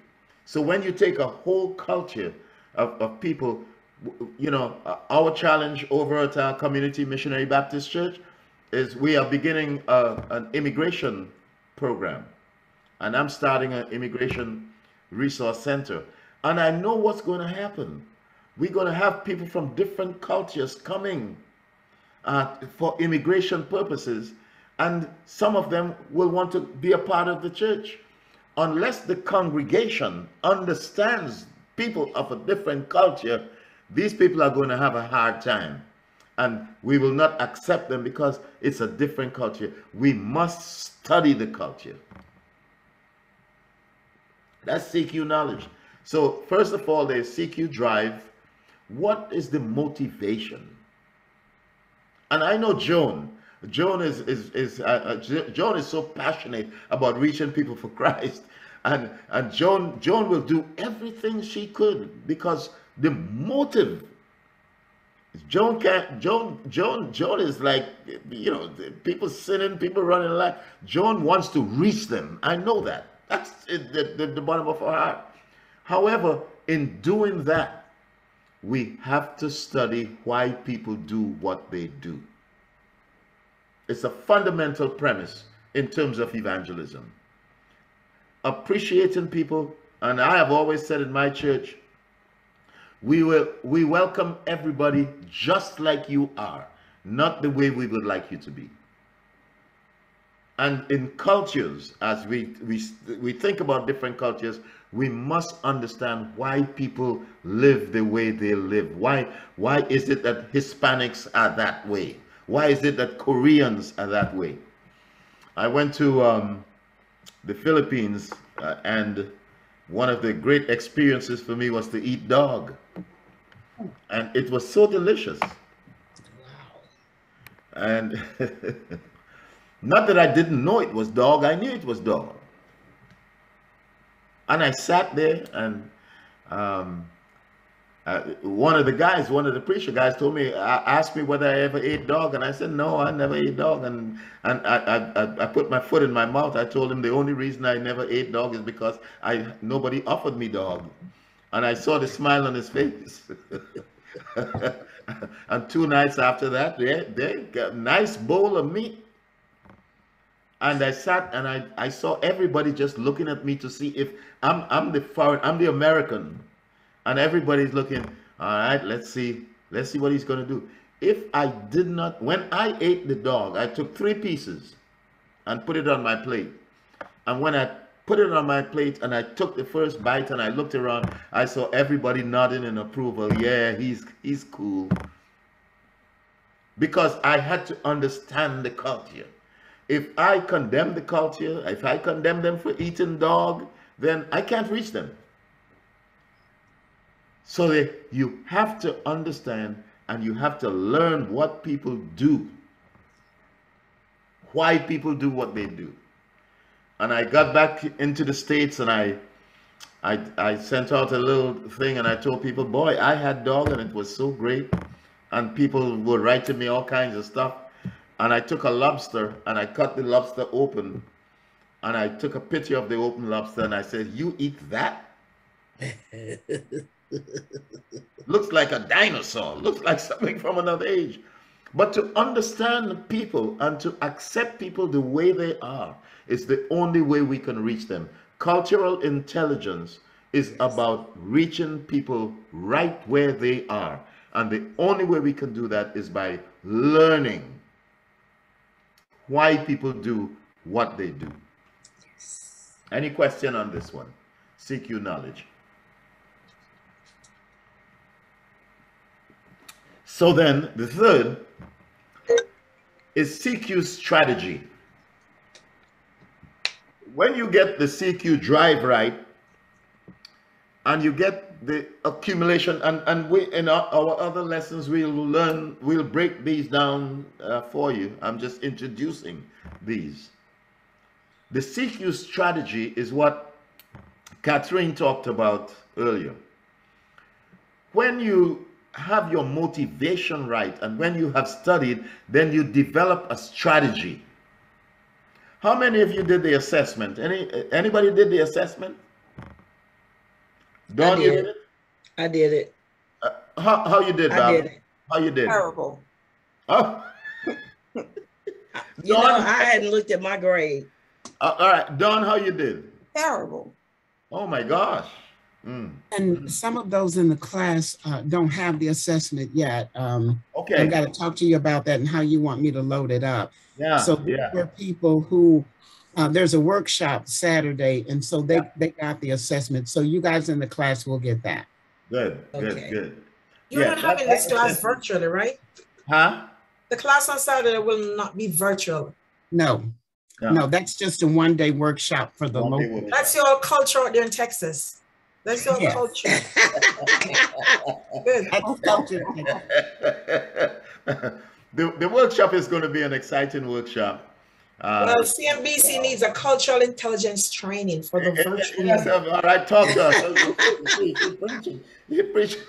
So when you take a whole culture of, of people you know our challenge over at our community missionary baptist church is we are beginning a, an immigration program and I'm starting an immigration resource center. And I know what's going to happen. We're going to have people from different cultures coming uh, for immigration purposes, and some of them will want to be a part of the church. Unless the congregation understands people of a different culture, these people are going to have a hard time. And we will not accept them because it's a different culture. We must study the culture. That's CQ knowledge. So first of all, there's CQ drive. What is the motivation? And I know Joan. Joan is is is uh, uh, Joan is so passionate about reaching people for Christ, and and Joan Joan will do everything she could because the motive. Joan can't. Joan Joan Joan is like you know people sinning, people running alive. Joan wants to reach them. I know that. That's the, the, the bottom of our heart. However, in doing that, we have to study why people do what they do. It's a fundamental premise in terms of evangelism. Appreciating people, and I have always said in my church, we will we welcome everybody just like you are, not the way we would like you to be. And in cultures, as we, we, we think about different cultures, we must understand why people live the way they live. Why, why is it that Hispanics are that way? Why is it that Koreans are that way? I went to um, the Philippines uh, and one of the great experiences for me was to eat dog. And it was so delicious. Wow. And Not that I didn't know it was dog, I knew it was dog. And I sat there and um, uh, one of the guys, one of the preacher guys told me, asked me whether I ever ate dog. And I said, no, I never ate dog. And, and I, I, I put my foot in my mouth. I told him the only reason I never ate dog is because I nobody offered me dog. And I saw the smile on his face. and two nights after that, they, they got a nice bowl of meat. And I sat and I, I saw everybody just looking at me to see if I'm I'm the foreign, I'm the American. And everybody's looking, all right, let's see, let's see what he's gonna do. If I did not, when I ate the dog, I took three pieces and put it on my plate. And when I put it on my plate and I took the first bite and I looked around, I saw everybody nodding in approval. Yeah, he's he's cool. Because I had to understand the culture. If I condemn the culture, if I condemn them for eating dog, then I can't reach them. So that you have to understand and you have to learn what people do, why people do what they do. And I got back into the States and I I, I sent out a little thing and I told people, boy, I had dog and it was so great. And people were writing me all kinds of stuff. And I took a lobster and I cut the lobster open and I took a picture of the open lobster and I said, you eat that? looks like a dinosaur, looks like something from another age. But to understand people and to accept people the way they are is the only way we can reach them. Cultural intelligence is about reaching people right where they are. And the only way we can do that is by learning why people do what they do. Any question on this one? CQ knowledge. So then the third is CQ strategy. When you get the CQ drive right, and you get the accumulation, and, and we in our, our other lessons we'll learn, we'll break these down uh, for you. I'm just introducing these. The CQ strategy is what Catherine talked about earlier. When you have your motivation right and when you have studied, then you develop a strategy. How many of you did the assessment? Any anybody did the assessment? Don, I did. it? I did it. Uh, how, how you did, I did it. How you did? Terrible. Oh. you Don, know, I hadn't looked at my grade. Uh, all right, Don, how you did? Terrible. Oh my gosh. Mm. And some of those in the class uh, don't have the assessment yet. Um, okay. I got to talk to you about that and how you want me to load it up. Yeah. So yeah. there are people who uh, there's a workshop Saturday, and so they yeah. they got the assessment. So you guys in the class will get that. Good. Good. Okay. Good. You're yeah, not having this class virtually, right? Huh? The class on Saturday will not be virtual. No. No, no that's just a one day workshop for the local. That's your culture out there in Texas. That's your yes. culture. Good. That's culture. the, the workshop is going to be an exciting workshop. Uh, well, CNBC needs a cultural intelligence training for the virtual. Yes, all right, talk to us. You're preaching. You're preaching.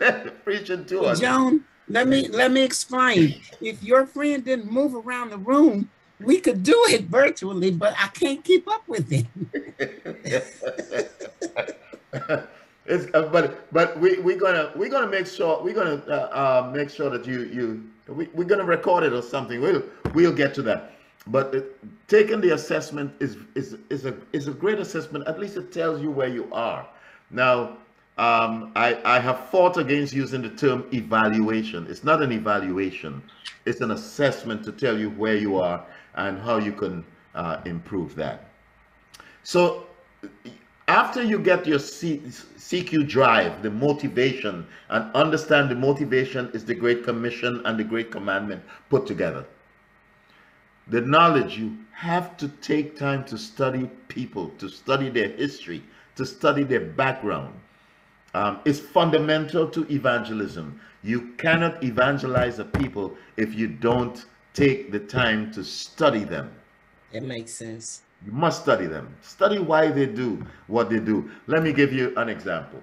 preaching to us. Joan, let me let me explain. If your friend didn't move around the room, we could do it virtually, but I can't keep up with it. it's, uh, but but we we're gonna we're gonna make sure we're gonna uh, uh, make sure that you you we, we're gonna record it or something. We'll we'll get to that. But it, taking the assessment is is is a is a great assessment. At least it tells you where you are. Now, um, I I have fought against using the term evaluation. It's not an evaluation. It's an assessment to tell you where you are and how you can uh, improve that. So after you get your C, CQ drive, the motivation, and understand the motivation is the Great Commission and the Great Commandment put together. The knowledge you have to take time to study people, to study their history, to study their background. Um, is fundamental to evangelism. You cannot evangelize a people if you don't take the time to study them. It makes sense. You must study them. Study why they do what they do. Let me give you an example.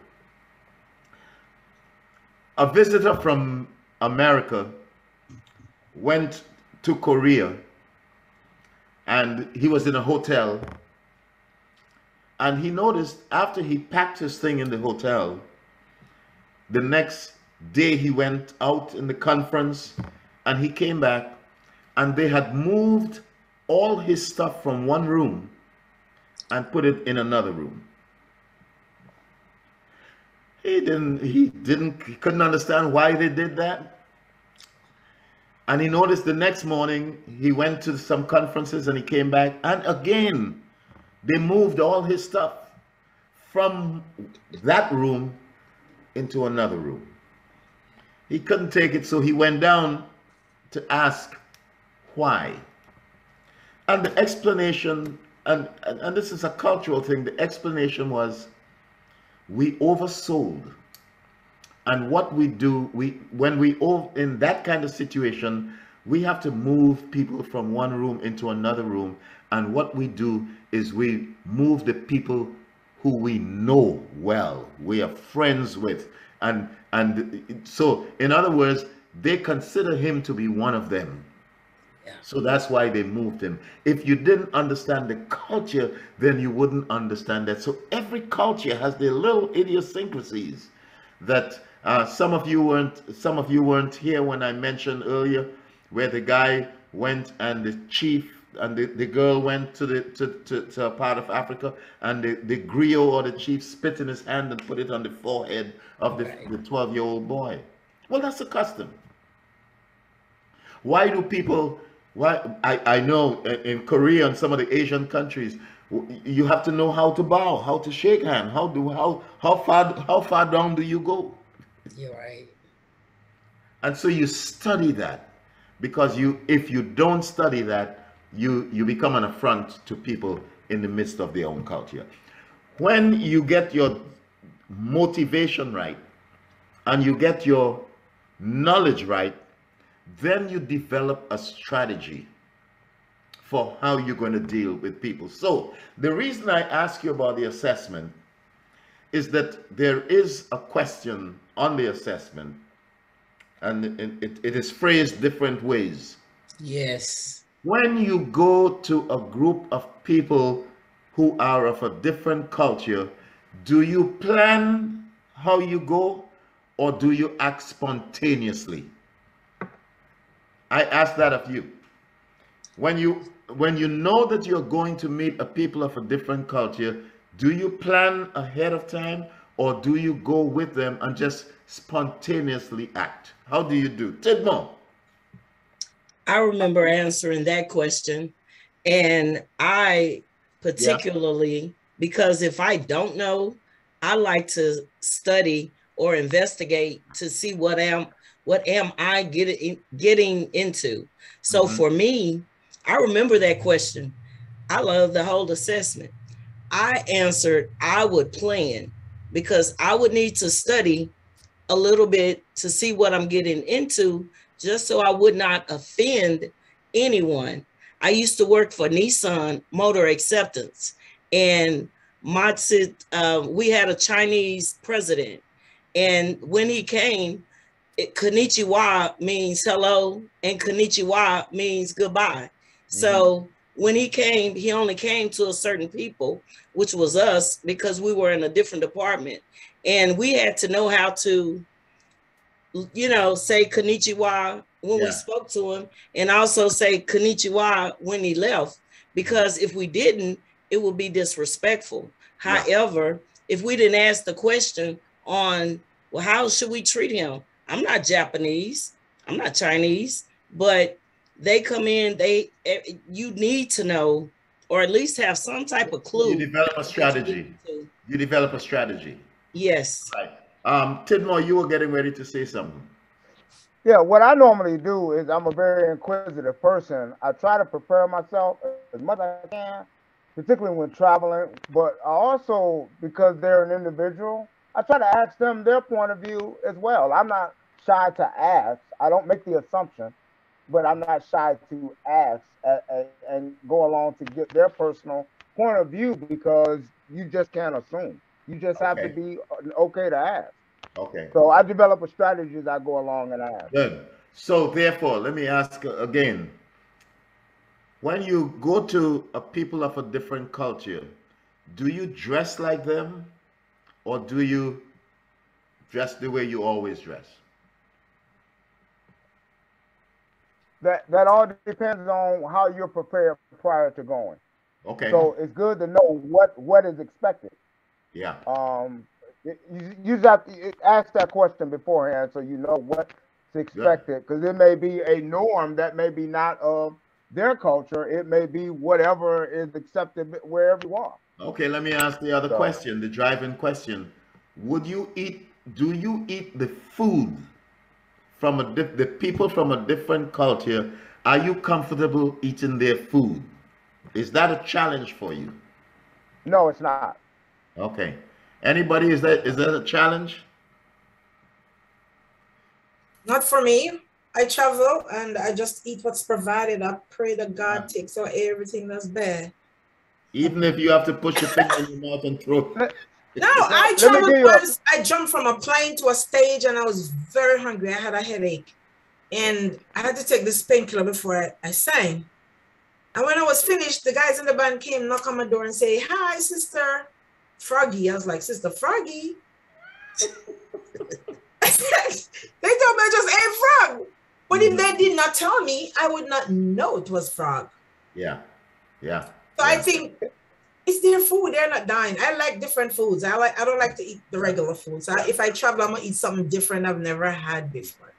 A visitor from America went to Korea and he was in a hotel and he noticed after he packed his thing in the hotel the next day he went out in the conference and he came back and they had moved all his stuff from one room and put it in another room. He didn't, he didn't, he couldn't understand why they did that. And he noticed the next morning he went to some conferences and he came back and again they moved all his stuff from that room into another room. He couldn't take it, so he went down to ask why. And the explanation, and, and, and this is a cultural thing, the explanation was we oversold. And what we do, we when we all in that kind of situation, we have to move people from one room into another room. And what we do is we move the people who we know well, we are friends with. And and so in other words, they consider him to be one of them. So that's why they moved him. If you didn't understand the culture, then you wouldn't understand that. So every culture has their little idiosyncrasies that uh, some of you weren't some of you weren't here when I mentioned earlier, where the guy went and the chief and the, the girl went to the to, to, to a part of Africa and the, the griot or the chief spit in his hand and put it on the forehead of the, the 12 year old boy. Well, that's a custom. Why do people why I, I know in Korea and some of the Asian countries, you have to know how to bow, how to shake hand, how do how how far how far down do you go? You're right. And so you study that because you if you don't study that, you you become an affront to people in the midst of their own culture. When you get your motivation right and you get your knowledge right, then you develop a strategy for how you're going to deal with people. So the reason I ask you about the assessment is that there is a question on the assessment and it, it, it is phrased different ways. Yes. When you go to a group of people who are of a different culture, do you plan how you go or do you act spontaneously? I ask that of you. When you when you know that you're going to meet a people of a different culture, do you plan ahead of time or do you go with them and just spontaneously act? How do you do? Tidmore. I remember answering that question. And I particularly, yeah. because if I don't know, I like to study or investigate to see what am what am I getting getting into? So mm-hmm. for me, I remember that question. I love the whole assessment. I answered I would plan because I would need to study a little bit to see what I'm getting into just so I would not offend anyone. I used to work for Nissan Motor Acceptance and Matsu, uh, we had a Chinese president. And when he came, it, konnichiwa means hello and konnichiwa means goodbye. Mm-hmm. So when he came, he only came to a certain people, which was us because we were in a different department. And we had to know how to, you know, say konnichiwa when yeah. we spoke to him and also say konnichiwa when he left. Because if we didn't, it would be disrespectful. Yeah. However, if we didn't ask the question on, well, how should we treat him? I'm not Japanese, I'm not Chinese, but they come in, they eh, you need to know or at least have some type of clue. You develop a strategy. You develop a strategy. Yes. Right. Um, Tidmore, you were getting ready to say something. Yeah, what I normally do is I'm a very inquisitive person. I try to prepare myself as much as I can, particularly when traveling. But I also, because they're an individual, I try to ask them their point of view as well. I'm not shy to ask. I don't make the assumption, but I'm not shy to ask and, and go along to get their personal point of view because you just can't assume. You just have to be uh, okay to ask. Okay. So I develop a strategy as I go along and ask. Good. So therefore, let me ask again. When you go to a people of a different culture, do you dress like them or do you dress the way you always dress? That that all depends on how you're prepared prior to going. Okay. So it's good to know what what is expected. yeah. Um, you, you just have to ask that question beforehand so you know what's expected because it may be a norm that may be not of their culture. It may be whatever is accepted wherever you are. Okay, let me ask the other So- question, the driving question. Would you eat, do you eat the food from a, dif- the people from a different culture? Are you comfortable eating their food? Is that a challenge for you? No, it's not. Okay. Anybody, is that, is that a challenge? Not for me. I travel and I just eat what's provided. I pray that God takes out everything that's bad. Even if you have to push your finger in your mouth and throw. No, I Let me traveled give you a- once. I jumped from a plane to a stage and I was very hungry. I had a headache. And I had to take this painkiller before I, I sang. And when I was finished, the guys in the band came, knock on my door and say, Hi, Sister Froggy. I was like, Sister Froggy? they told me I just ate frog. But if mm-hmm. they did not tell me, I would not know it was frog. Yeah, yeah. So I think it's their food. They're not dying. I like different foods. I like. I don't like to eat the regular foods. I, if I travel, I'm gonna eat something different I've never had before.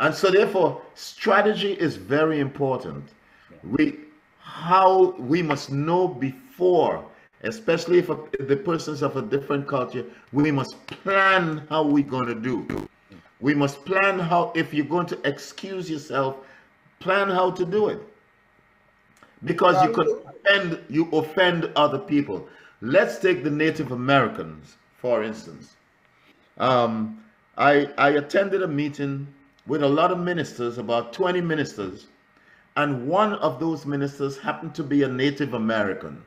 And so therefore, strategy is very important. We how we must know before, especially if, a, if the person's of a different culture, we must plan how we're going to do. We must plan how if you're going to excuse yourself, plan how to do it. Because you could offend you offend other people. Let's take the Native Americans, for instance. Um, I, I attended a meeting with a lot of ministers, about 20 ministers, and one of those ministers happened to be a Native American,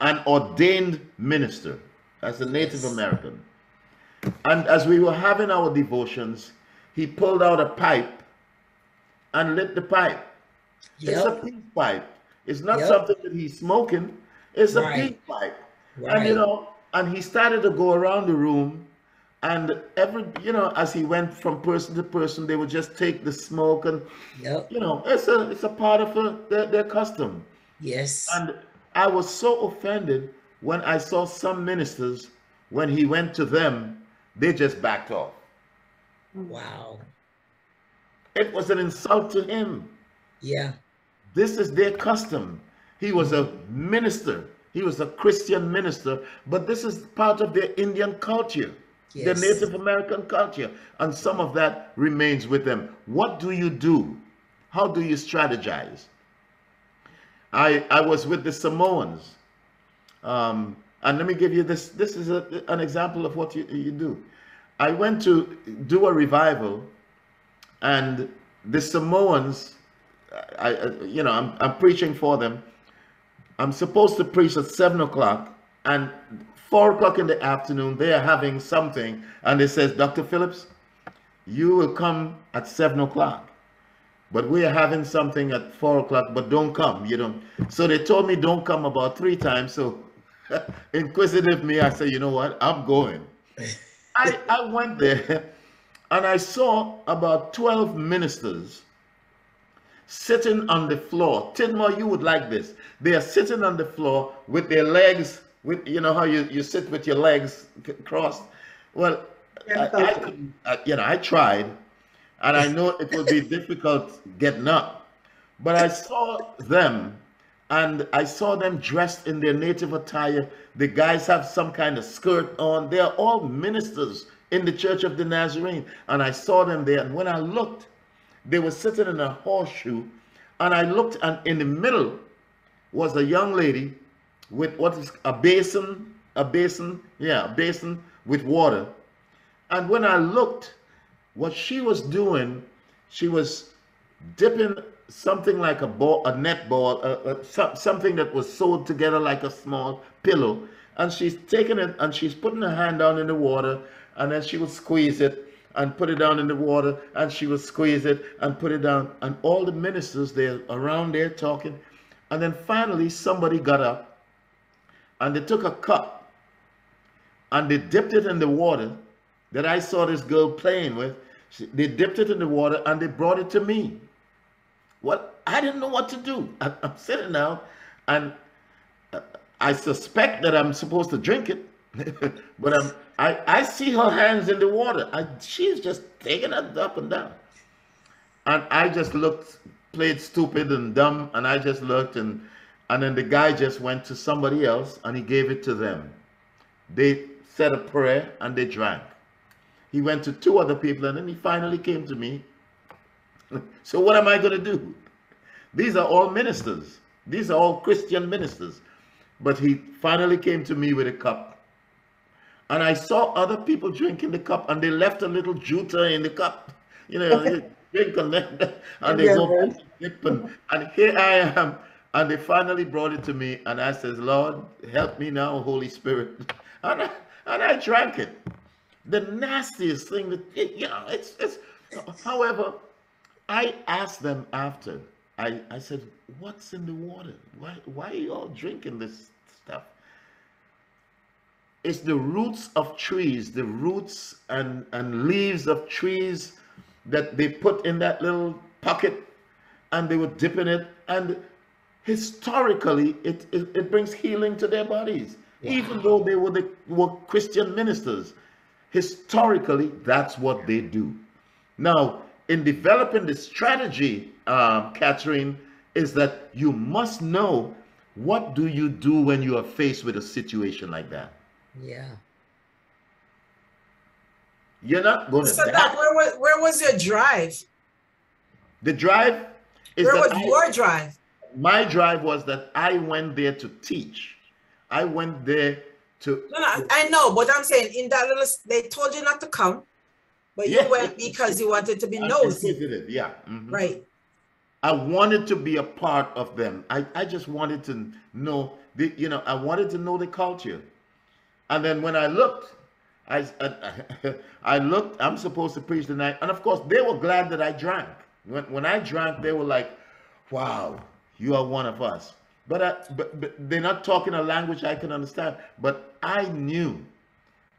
an ordained minister as a Native American. And as we were having our devotions, he pulled out a pipe and lit the pipe. It's a Yep. peace pipe. It's not Yep. something that he's smoking. It's a Right. peace pipe. And you know, and he started to go around the room, and every you know, as he went from person to person, they would just take the smoke, and Yep. you know, it's a it's a part of a, their, their custom. Yes. And I was so offended when I saw some ministers when he went to them, they just backed off. Wow. It was an insult to him. Yeah. This is their custom. He was a minister. He was a Christian minister, but this is part of their Indian culture, their Native American culture, and some of that remains with them. What do you do? How do you strategize? I I was with the Samoans, um, and let me give you this. This is a, an example of what you, you do. I went to do a revival, and the Samoans, I, I you know I'm I'm preaching for them. I'm supposed to preach at seven o'clock, and four o'clock in the afternoon they are having something, and it says, Dr. Phillips, you will come at seven o'clock. But we are having something at four o'clock, but don't come. You don't. So they told me don't come about three times. So inquisitive me, I said, you know what? I'm going. I, I went there and I saw about 12 ministers sitting on the floor. Tidmore, you would like this. They are sitting on the floor with their legs, with you know how you, you sit with your legs crossed. Well, I, I I- you know, I tried, and I know it will be difficult getting up. But I saw them, and I saw them dressed in their native attire. The guys have some kind of skirt on. They are all ministers in the Church of the Nazarene. And I saw them there. And when I looked, they were sitting in a horseshoe. And I looked, and in the middle was a young lady with what is a basin, a basin, yeah, a basin with water. And when I looked, what she was doing, she was dipping something like a ball, a net ball, uh, uh, some, something that was sewed together like a small pillow, and she's taking it and she's putting her hand down in the water, and then she would squeeze it and put it down in the water, and she would squeeze it and put it down, and all the ministers there around there talking, and then finally somebody got up, and they took a cup, and they dipped it in the water that I saw this girl playing with. They dipped it in the water and they brought it to me. Well, I didn't know what to do. I, I'm sitting now, and I suspect that I'm supposed to drink it, but I I see her hands in the water. I, she's just taking it up and down, and I just looked, played stupid and dumb, and I just looked, and and then the guy just went to somebody else and he gave it to them. They said a prayer and they drank. He went to two other people and then he finally came to me. so what am I going to do? These are all ministers. These are all Christian ministers. But he finally came to me with a cup. And I saw other people drinking the cup and they left a little juta in the cup. You know, drink and and they go dip and, and here I am. And they finally brought it to me and I says, Lord, help me now, Holy Spirit. And I, and I drank it. The nastiest thing that, it, you know, it's, it's, however, I asked them after, I, I said, what's in the water? Why, why are you all drinking this? It's the roots of trees, the roots and, and leaves of trees that they put in that little pocket and they would dip in it. And historically, it, it, it brings healing to their bodies even though they were, the, were Christian ministers. Historically, that's what they do. Now, in developing the strategy, um, Catherine, is that you must know what do you do when you are faced with a situation like that. Yeah. You're not going to. So that where was where was your drive? The drive is where was I, your drive? My drive was that I went there to teach. I went there to. No, no, I know, but I'm saying in that little, they told you not to come, but you went because you wanted to be nosy. Yeah. Mm -hmm. Right. I wanted to be a part of them. I, I just wanted to know the, you know, I wanted to know the culture. And then when I looked, I, I, uh, I looked, I'm supposed to preach tonight. And of course, they were glad that I drank. When, when I drank, they were like, wow, you are one of us. But, I, but, but they're not talking a language I can understand. But I knew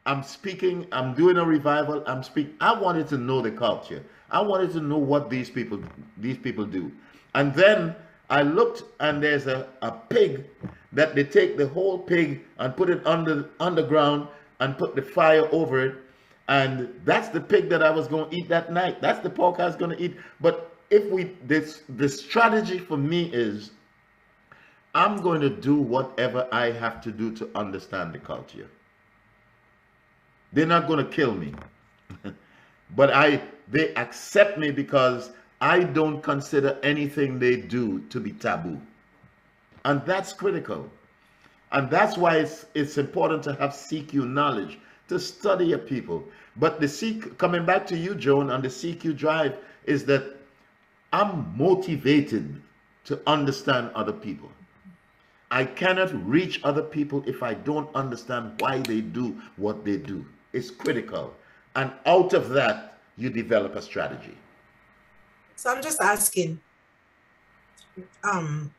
I'm speaking, I'm doing a revival, I'm speaking. I wanted to know the culture. I wanted to know what these people these people do. And then I looked and there's a, a pig that they take the whole pig and put it under underground and put the fire over it. And that's the pig that I was going to eat that night. That's the pork I was going to eat. But if we this the strategy for me is I'm going to do whatever I have to do to understand the culture. They're not going to kill me. but I they accept me because I don't consider anything they do to be taboo. And that's critical. And that's why it's, it's important to have CQ knowledge, to study a people. But the seek coming back to you, Joan, on the CQ drive is that I'm motivated to understand other people. I cannot reach other people if I don't understand why they do what they do. It's critical. And out of that, you develop a strategy. So I'm just asking, um,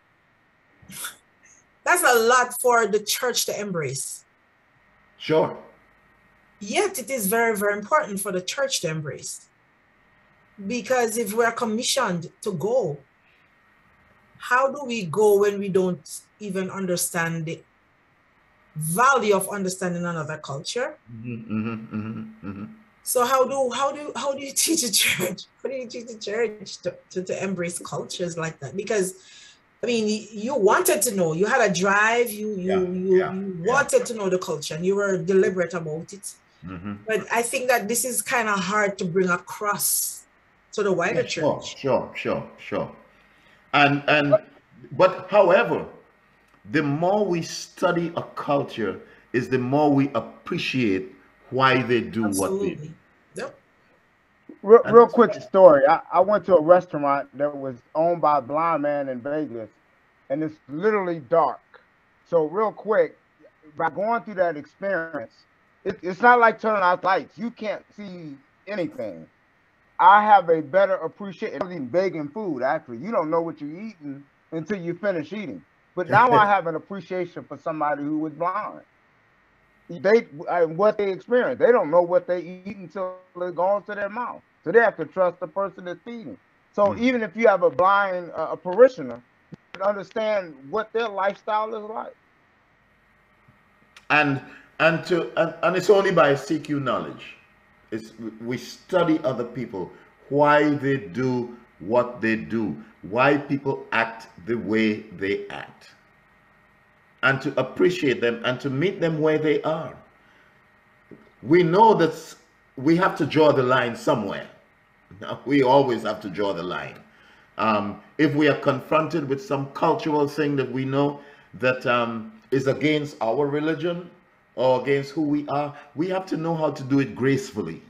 that's a lot for the church to embrace. Sure. Yet it is very, very important for the church to embrace. Because if we're commissioned to go, how do we go when we don't even understand the value of understanding another culture. Mm-hmm, mm-hmm, mm-hmm, mm-hmm, so how do how do how do you teach a church? How do you teach a church to, to, to embrace cultures like that? Because I mean, you wanted to know. You had a drive. You you yeah, you, yeah, you wanted yeah. to know the culture, and you were deliberate about it. Mm-hmm. But I think that this is kind of hard to bring across to the wider church. Sure, sure, sure, And and but however, the more we study a culture is the more we appreciate why they do Absolutely. what they do. Real, real quick story. I, I went to a restaurant that was owned by a blind man in Vegas, and it's literally dark. So real quick, by going through that experience, it, it's not like turning out lights. You can't see anything. I have a better appreciation. Eating begging food, actually. You don't know what you're eating until you finish eating. But now I have an appreciation for somebody who was blind. They what they experience. They don't know what they eat until it goes to their mouth. So they have to trust the person that's feeding. So even if you have a blind uh, a parishioner, you can understand what their lifestyle is like. and and to and, and it's only by CQ knowledge. It's we study other people, why they do what they do, why people act the way they act, and to appreciate them and to meet them where they are. We know that we have to draw the line somewhere. Now, We always have to draw the line. Um, if we are confronted with some cultural thing that we know that um, is against our religion or against who we are, we have to know how to do it gracefully.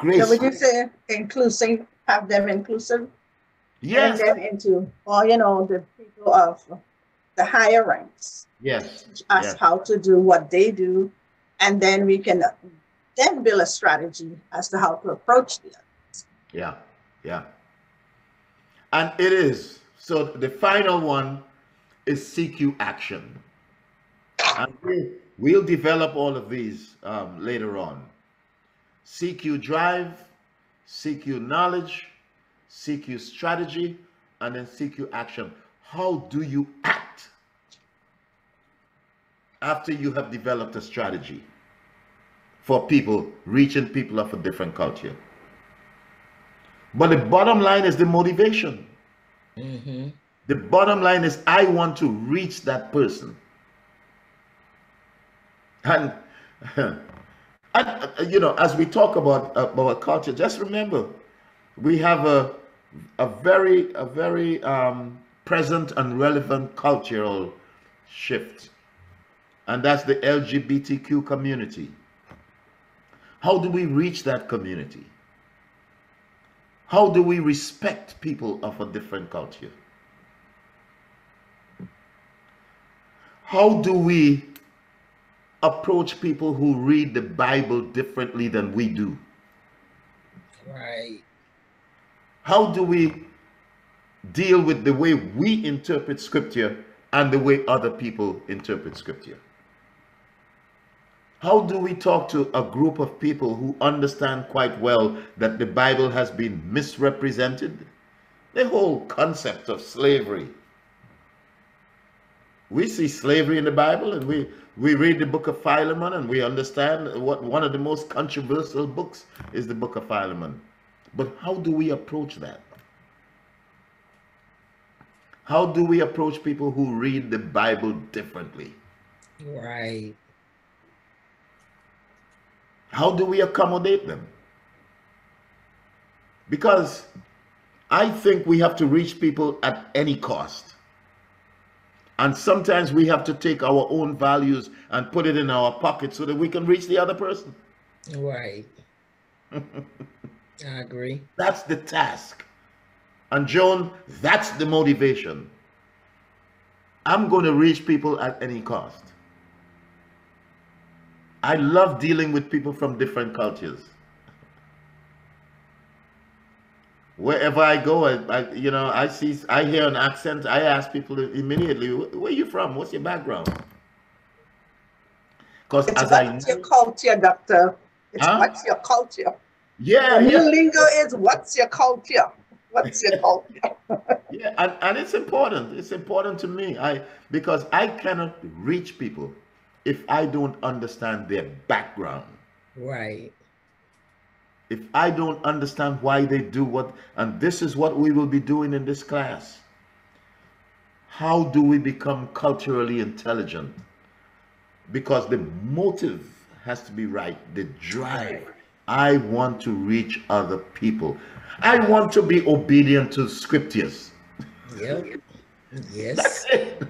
So would you say inclusive, have them inclusive? Yes. Bring them into, or you know, the people of the higher ranks. Yes. Teach us yes. how to do what they do, and then we can then build a strategy as to how to approach the Yeah, yeah. And it is. So the final one is CQ action. And we, we'll develop all of these um, later on. CQ drive, CQ knowledge, CQ strategy, and then CQ action. How do you act after you have developed a strategy for people, reaching people of a different culture? But the bottom line is the motivation. Mm-hmm. The bottom line is I want to reach that person. And, and uh, you know, as we talk about about culture, just remember we have a a very a very um, present and relevant cultural shift, and that's the LGBTQ community. How do we reach that community? How do we respect people of a different culture? How do we approach people who read the Bible differently than we do? Right. How do we deal with the way we interpret scripture and the way other people interpret scripture? How do we talk to a group of people who understand quite well that the Bible has been misrepresented? The whole concept of slavery. We see slavery in the Bible and we, we read the book of Philemon and we understand what one of the most controversial books is the book of Philemon. But how do we approach that? How do we approach people who read the Bible differently? Right. How do we accommodate them? Because I think we have to reach people at any cost. And sometimes we have to take our own values and put it in our pocket so that we can reach the other person. Right. I agree. That's the task. And Joan, that's the motivation. I'm going to reach people at any cost. I love dealing with people from different cultures. Wherever I go, I, I you know, I see, I hear an accent. I ask people immediately, "Wh- "Where you from? What's your background?" Because as I what's your culture, doctor? It's Huh? what's your culture? yeah, The new yeah, lingo is what's your culture? What's your culture? Yeah, and, and it's important. It's important to me. I because I cannot reach people if I don't understand their background. Right. If I don't understand why they do what, and this is what we will be doing in this class. How do we become culturally intelligent? Because the motive has to be right, the drive. I want to reach other people. I want to be obedient to scriptures. Yep. Yes. That's it.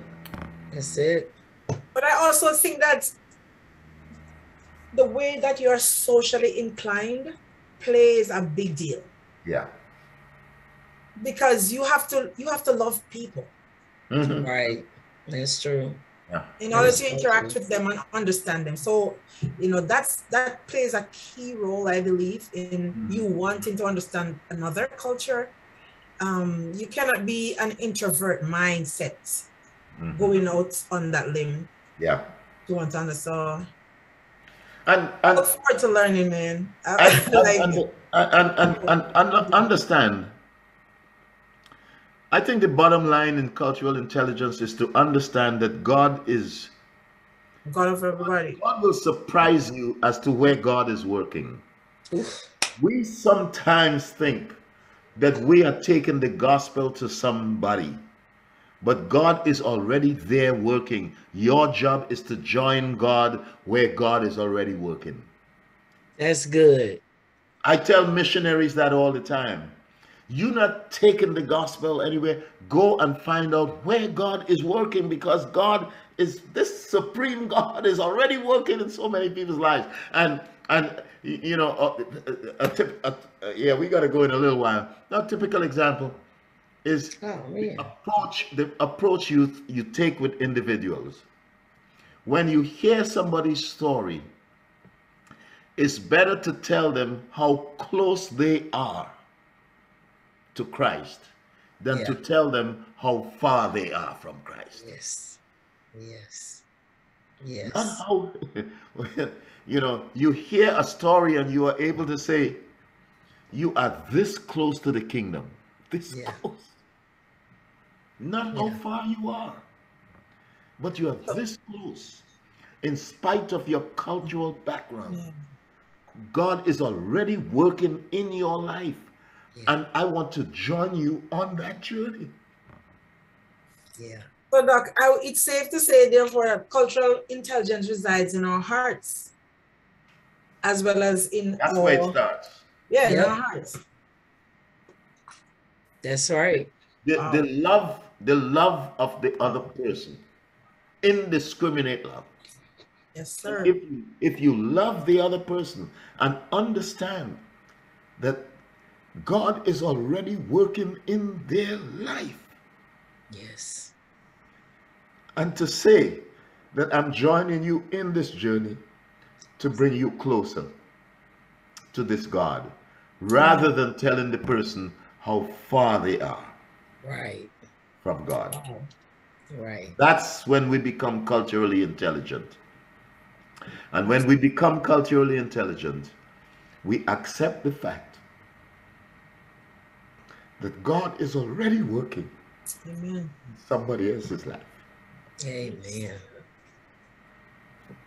That's it. But I also think that the way that you're socially inclined plays a big deal Yeah. because you have to you have to love people Mhm. Right. That's true. Yeah. in order to interact okay. with them and understand them. So, you know, that's that plays a key role, I believe, in you wanting to understand another culture. Um, you cannot be an introvert mindset Mhm. going out on that limb Yeah. to want to understand. So, And I and look forward to learning, man. I, and, I like and, and, and, and, and, and understand. I think the bottom line in cultural intelligence is to understand that God is God of everybody. God will surprise you as to where God is working. We sometimes think that we are taking the gospel to somebody, but God is already there working. Your job is to join God where God is already working. That's good. I tell missionaries that all the time. You're not taking the gospel anywhere. Go and find out where God is working because God is this supreme God is already working in so many people's lives. And and you know, a, a, tip, a, yeah, we got to go in a little while. A typical example is Oh the approach the approach you you take with individuals. When you hear somebody's story, it's better to tell them how close they are to Christ than Yeah. to tell them how far they are from Christ. Yes. Yes. Not Yes. how, you know, you hear a story and you are able to say, you are this close to the kingdom. This Yeah. close. Not how far you are, but you are this close. In spite of your cultural background, Yeah. God is already working in your life. Yeah. And I want to join you on that journey. Yeah. So, Doc, I, it's safe to say, therefore, that cultural intelligence resides in our hearts as well as in That's our where it starts. yeah, in our hearts. That's right. The, Wow. the love, the love of the other person. Indiscriminate love. Yes, sir. If you, if you love the other person and understand that God is already working in their life, Yes. and to say that I'm joining you in this journey to bring you closer to this God, rather than telling the person how far they are Right. From God. Right. That's when we become culturally intelligent. And when we become culturally intelligent, we accept the fact that God is already working Amen. in somebody else's life. Amen.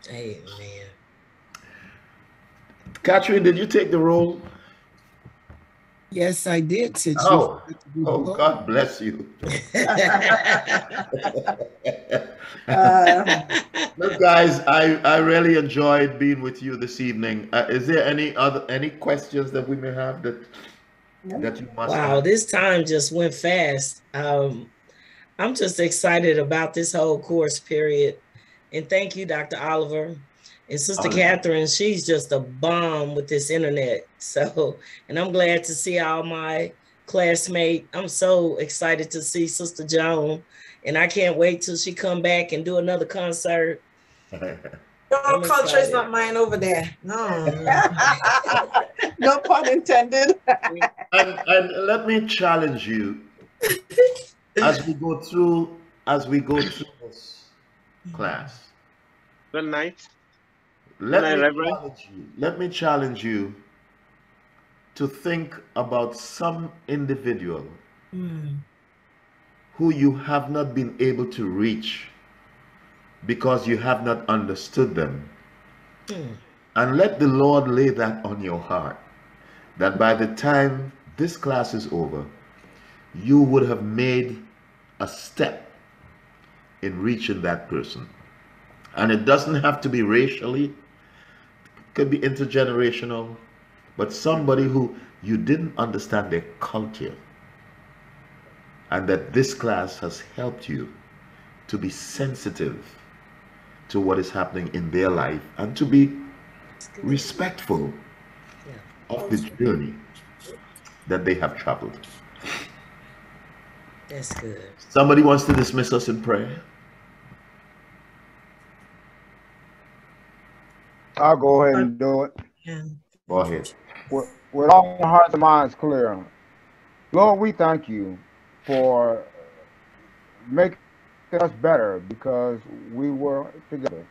Amen. Catherine, did you take the roll? Yes, I did. Since Oh, said oh. God bless you. Uh, Look, guys, I, I really enjoyed being with you this evening. Uh, is there any other any questions that we may have that that you must Wow, have? this time just went fast. Um, I'm just excited about this whole course period. And thank you, Dr. Oliver. And Sister Oh. Catherine, she's just a bomb with this internet. So, and I'm glad to see all my classmates. I'm so excited to see Sister Joan. And I can't wait till she come back and do another concert. Your I'm culture is not mine over there. No. no pun intended. and, and let me challenge you as we go through as we go through this class. Good night. Let Good me Reverend. challenge you. Let me challenge you to think about some individual Mm. who you have not been able to reach because you have not understood them. Hmm. And let the Lord lay that on your heart that by the time this class is over, you would have made a step in reaching that person. And it doesn't have to be racially, could be intergenerational, but somebody who you didn't understand their culture. And that this class has helped you to be sensitive to what is happening in their life and to be respectful Yeah. of the journey that they have traveled. That's good. Somebody wants to dismiss us in prayer? I'll go ahead and do it. Yeah. Go ahead. with, with all our hearts and minds clear. Lord, we thank you for making us better because we were together.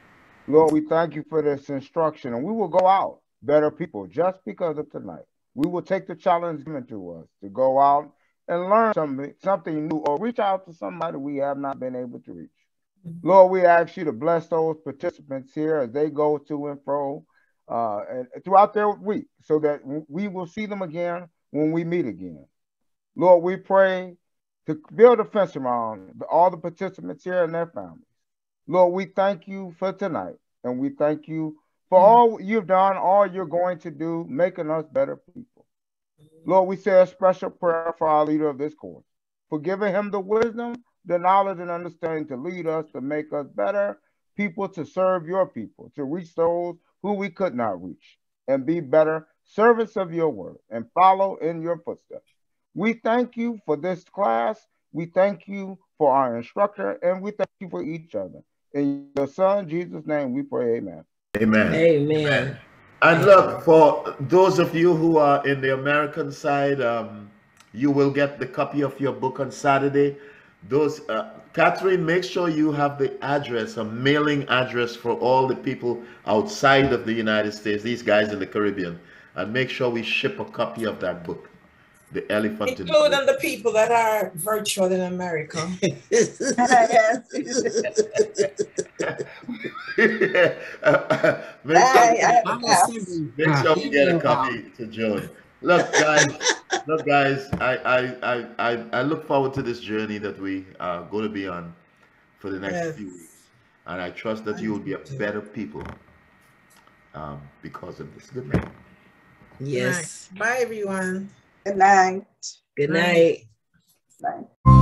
Lord, we thank you for this instruction, and we will go out better people just because of tonight. We will take the challenge given to us to go out and learn something, something new or reach out to somebody we have not been able to reach. Lord, we ask you to bless those participants here as they go to and fro uh, and throughout their week so that we will see them again when we meet again. Lord, we pray to build a fence around all the participants here and their families. Lord, we thank you for tonight and we thank you for all you've done, all you're going to do, making us better people. Lord, we say a special prayer for our leader of this course, for giving him the wisdom, the knowledge, and understanding to lead us, to make us better people, to serve your people, to reach those who we could not reach, and be better servants of your word and follow in your footsteps. We thank you for this class. We thank you for our instructor, and we thank you for each other. In your son, Jesus' name, we pray, amen. Amen. Amen. And look, for those of you who are in the American side, um, you will get the copy of your book on Saturday. Those, uh, Catherine, make sure you have the address, a mailing address for all the people outside of the United States, these guys in the Caribbean, and make sure we ship a copy of that book, The Elephant in the Including the people that are virtual in America. make sure, I have a pass. make sure we get a copy to Joan. Look, guys, look, guys, I, I, I, I, I look forward to this journey that we are going to be on for the next Yes. few weeks. And I trust that you will be a better people um, because of this. Good night. Yes. Bye, everyone. Good night. Good night. Bye.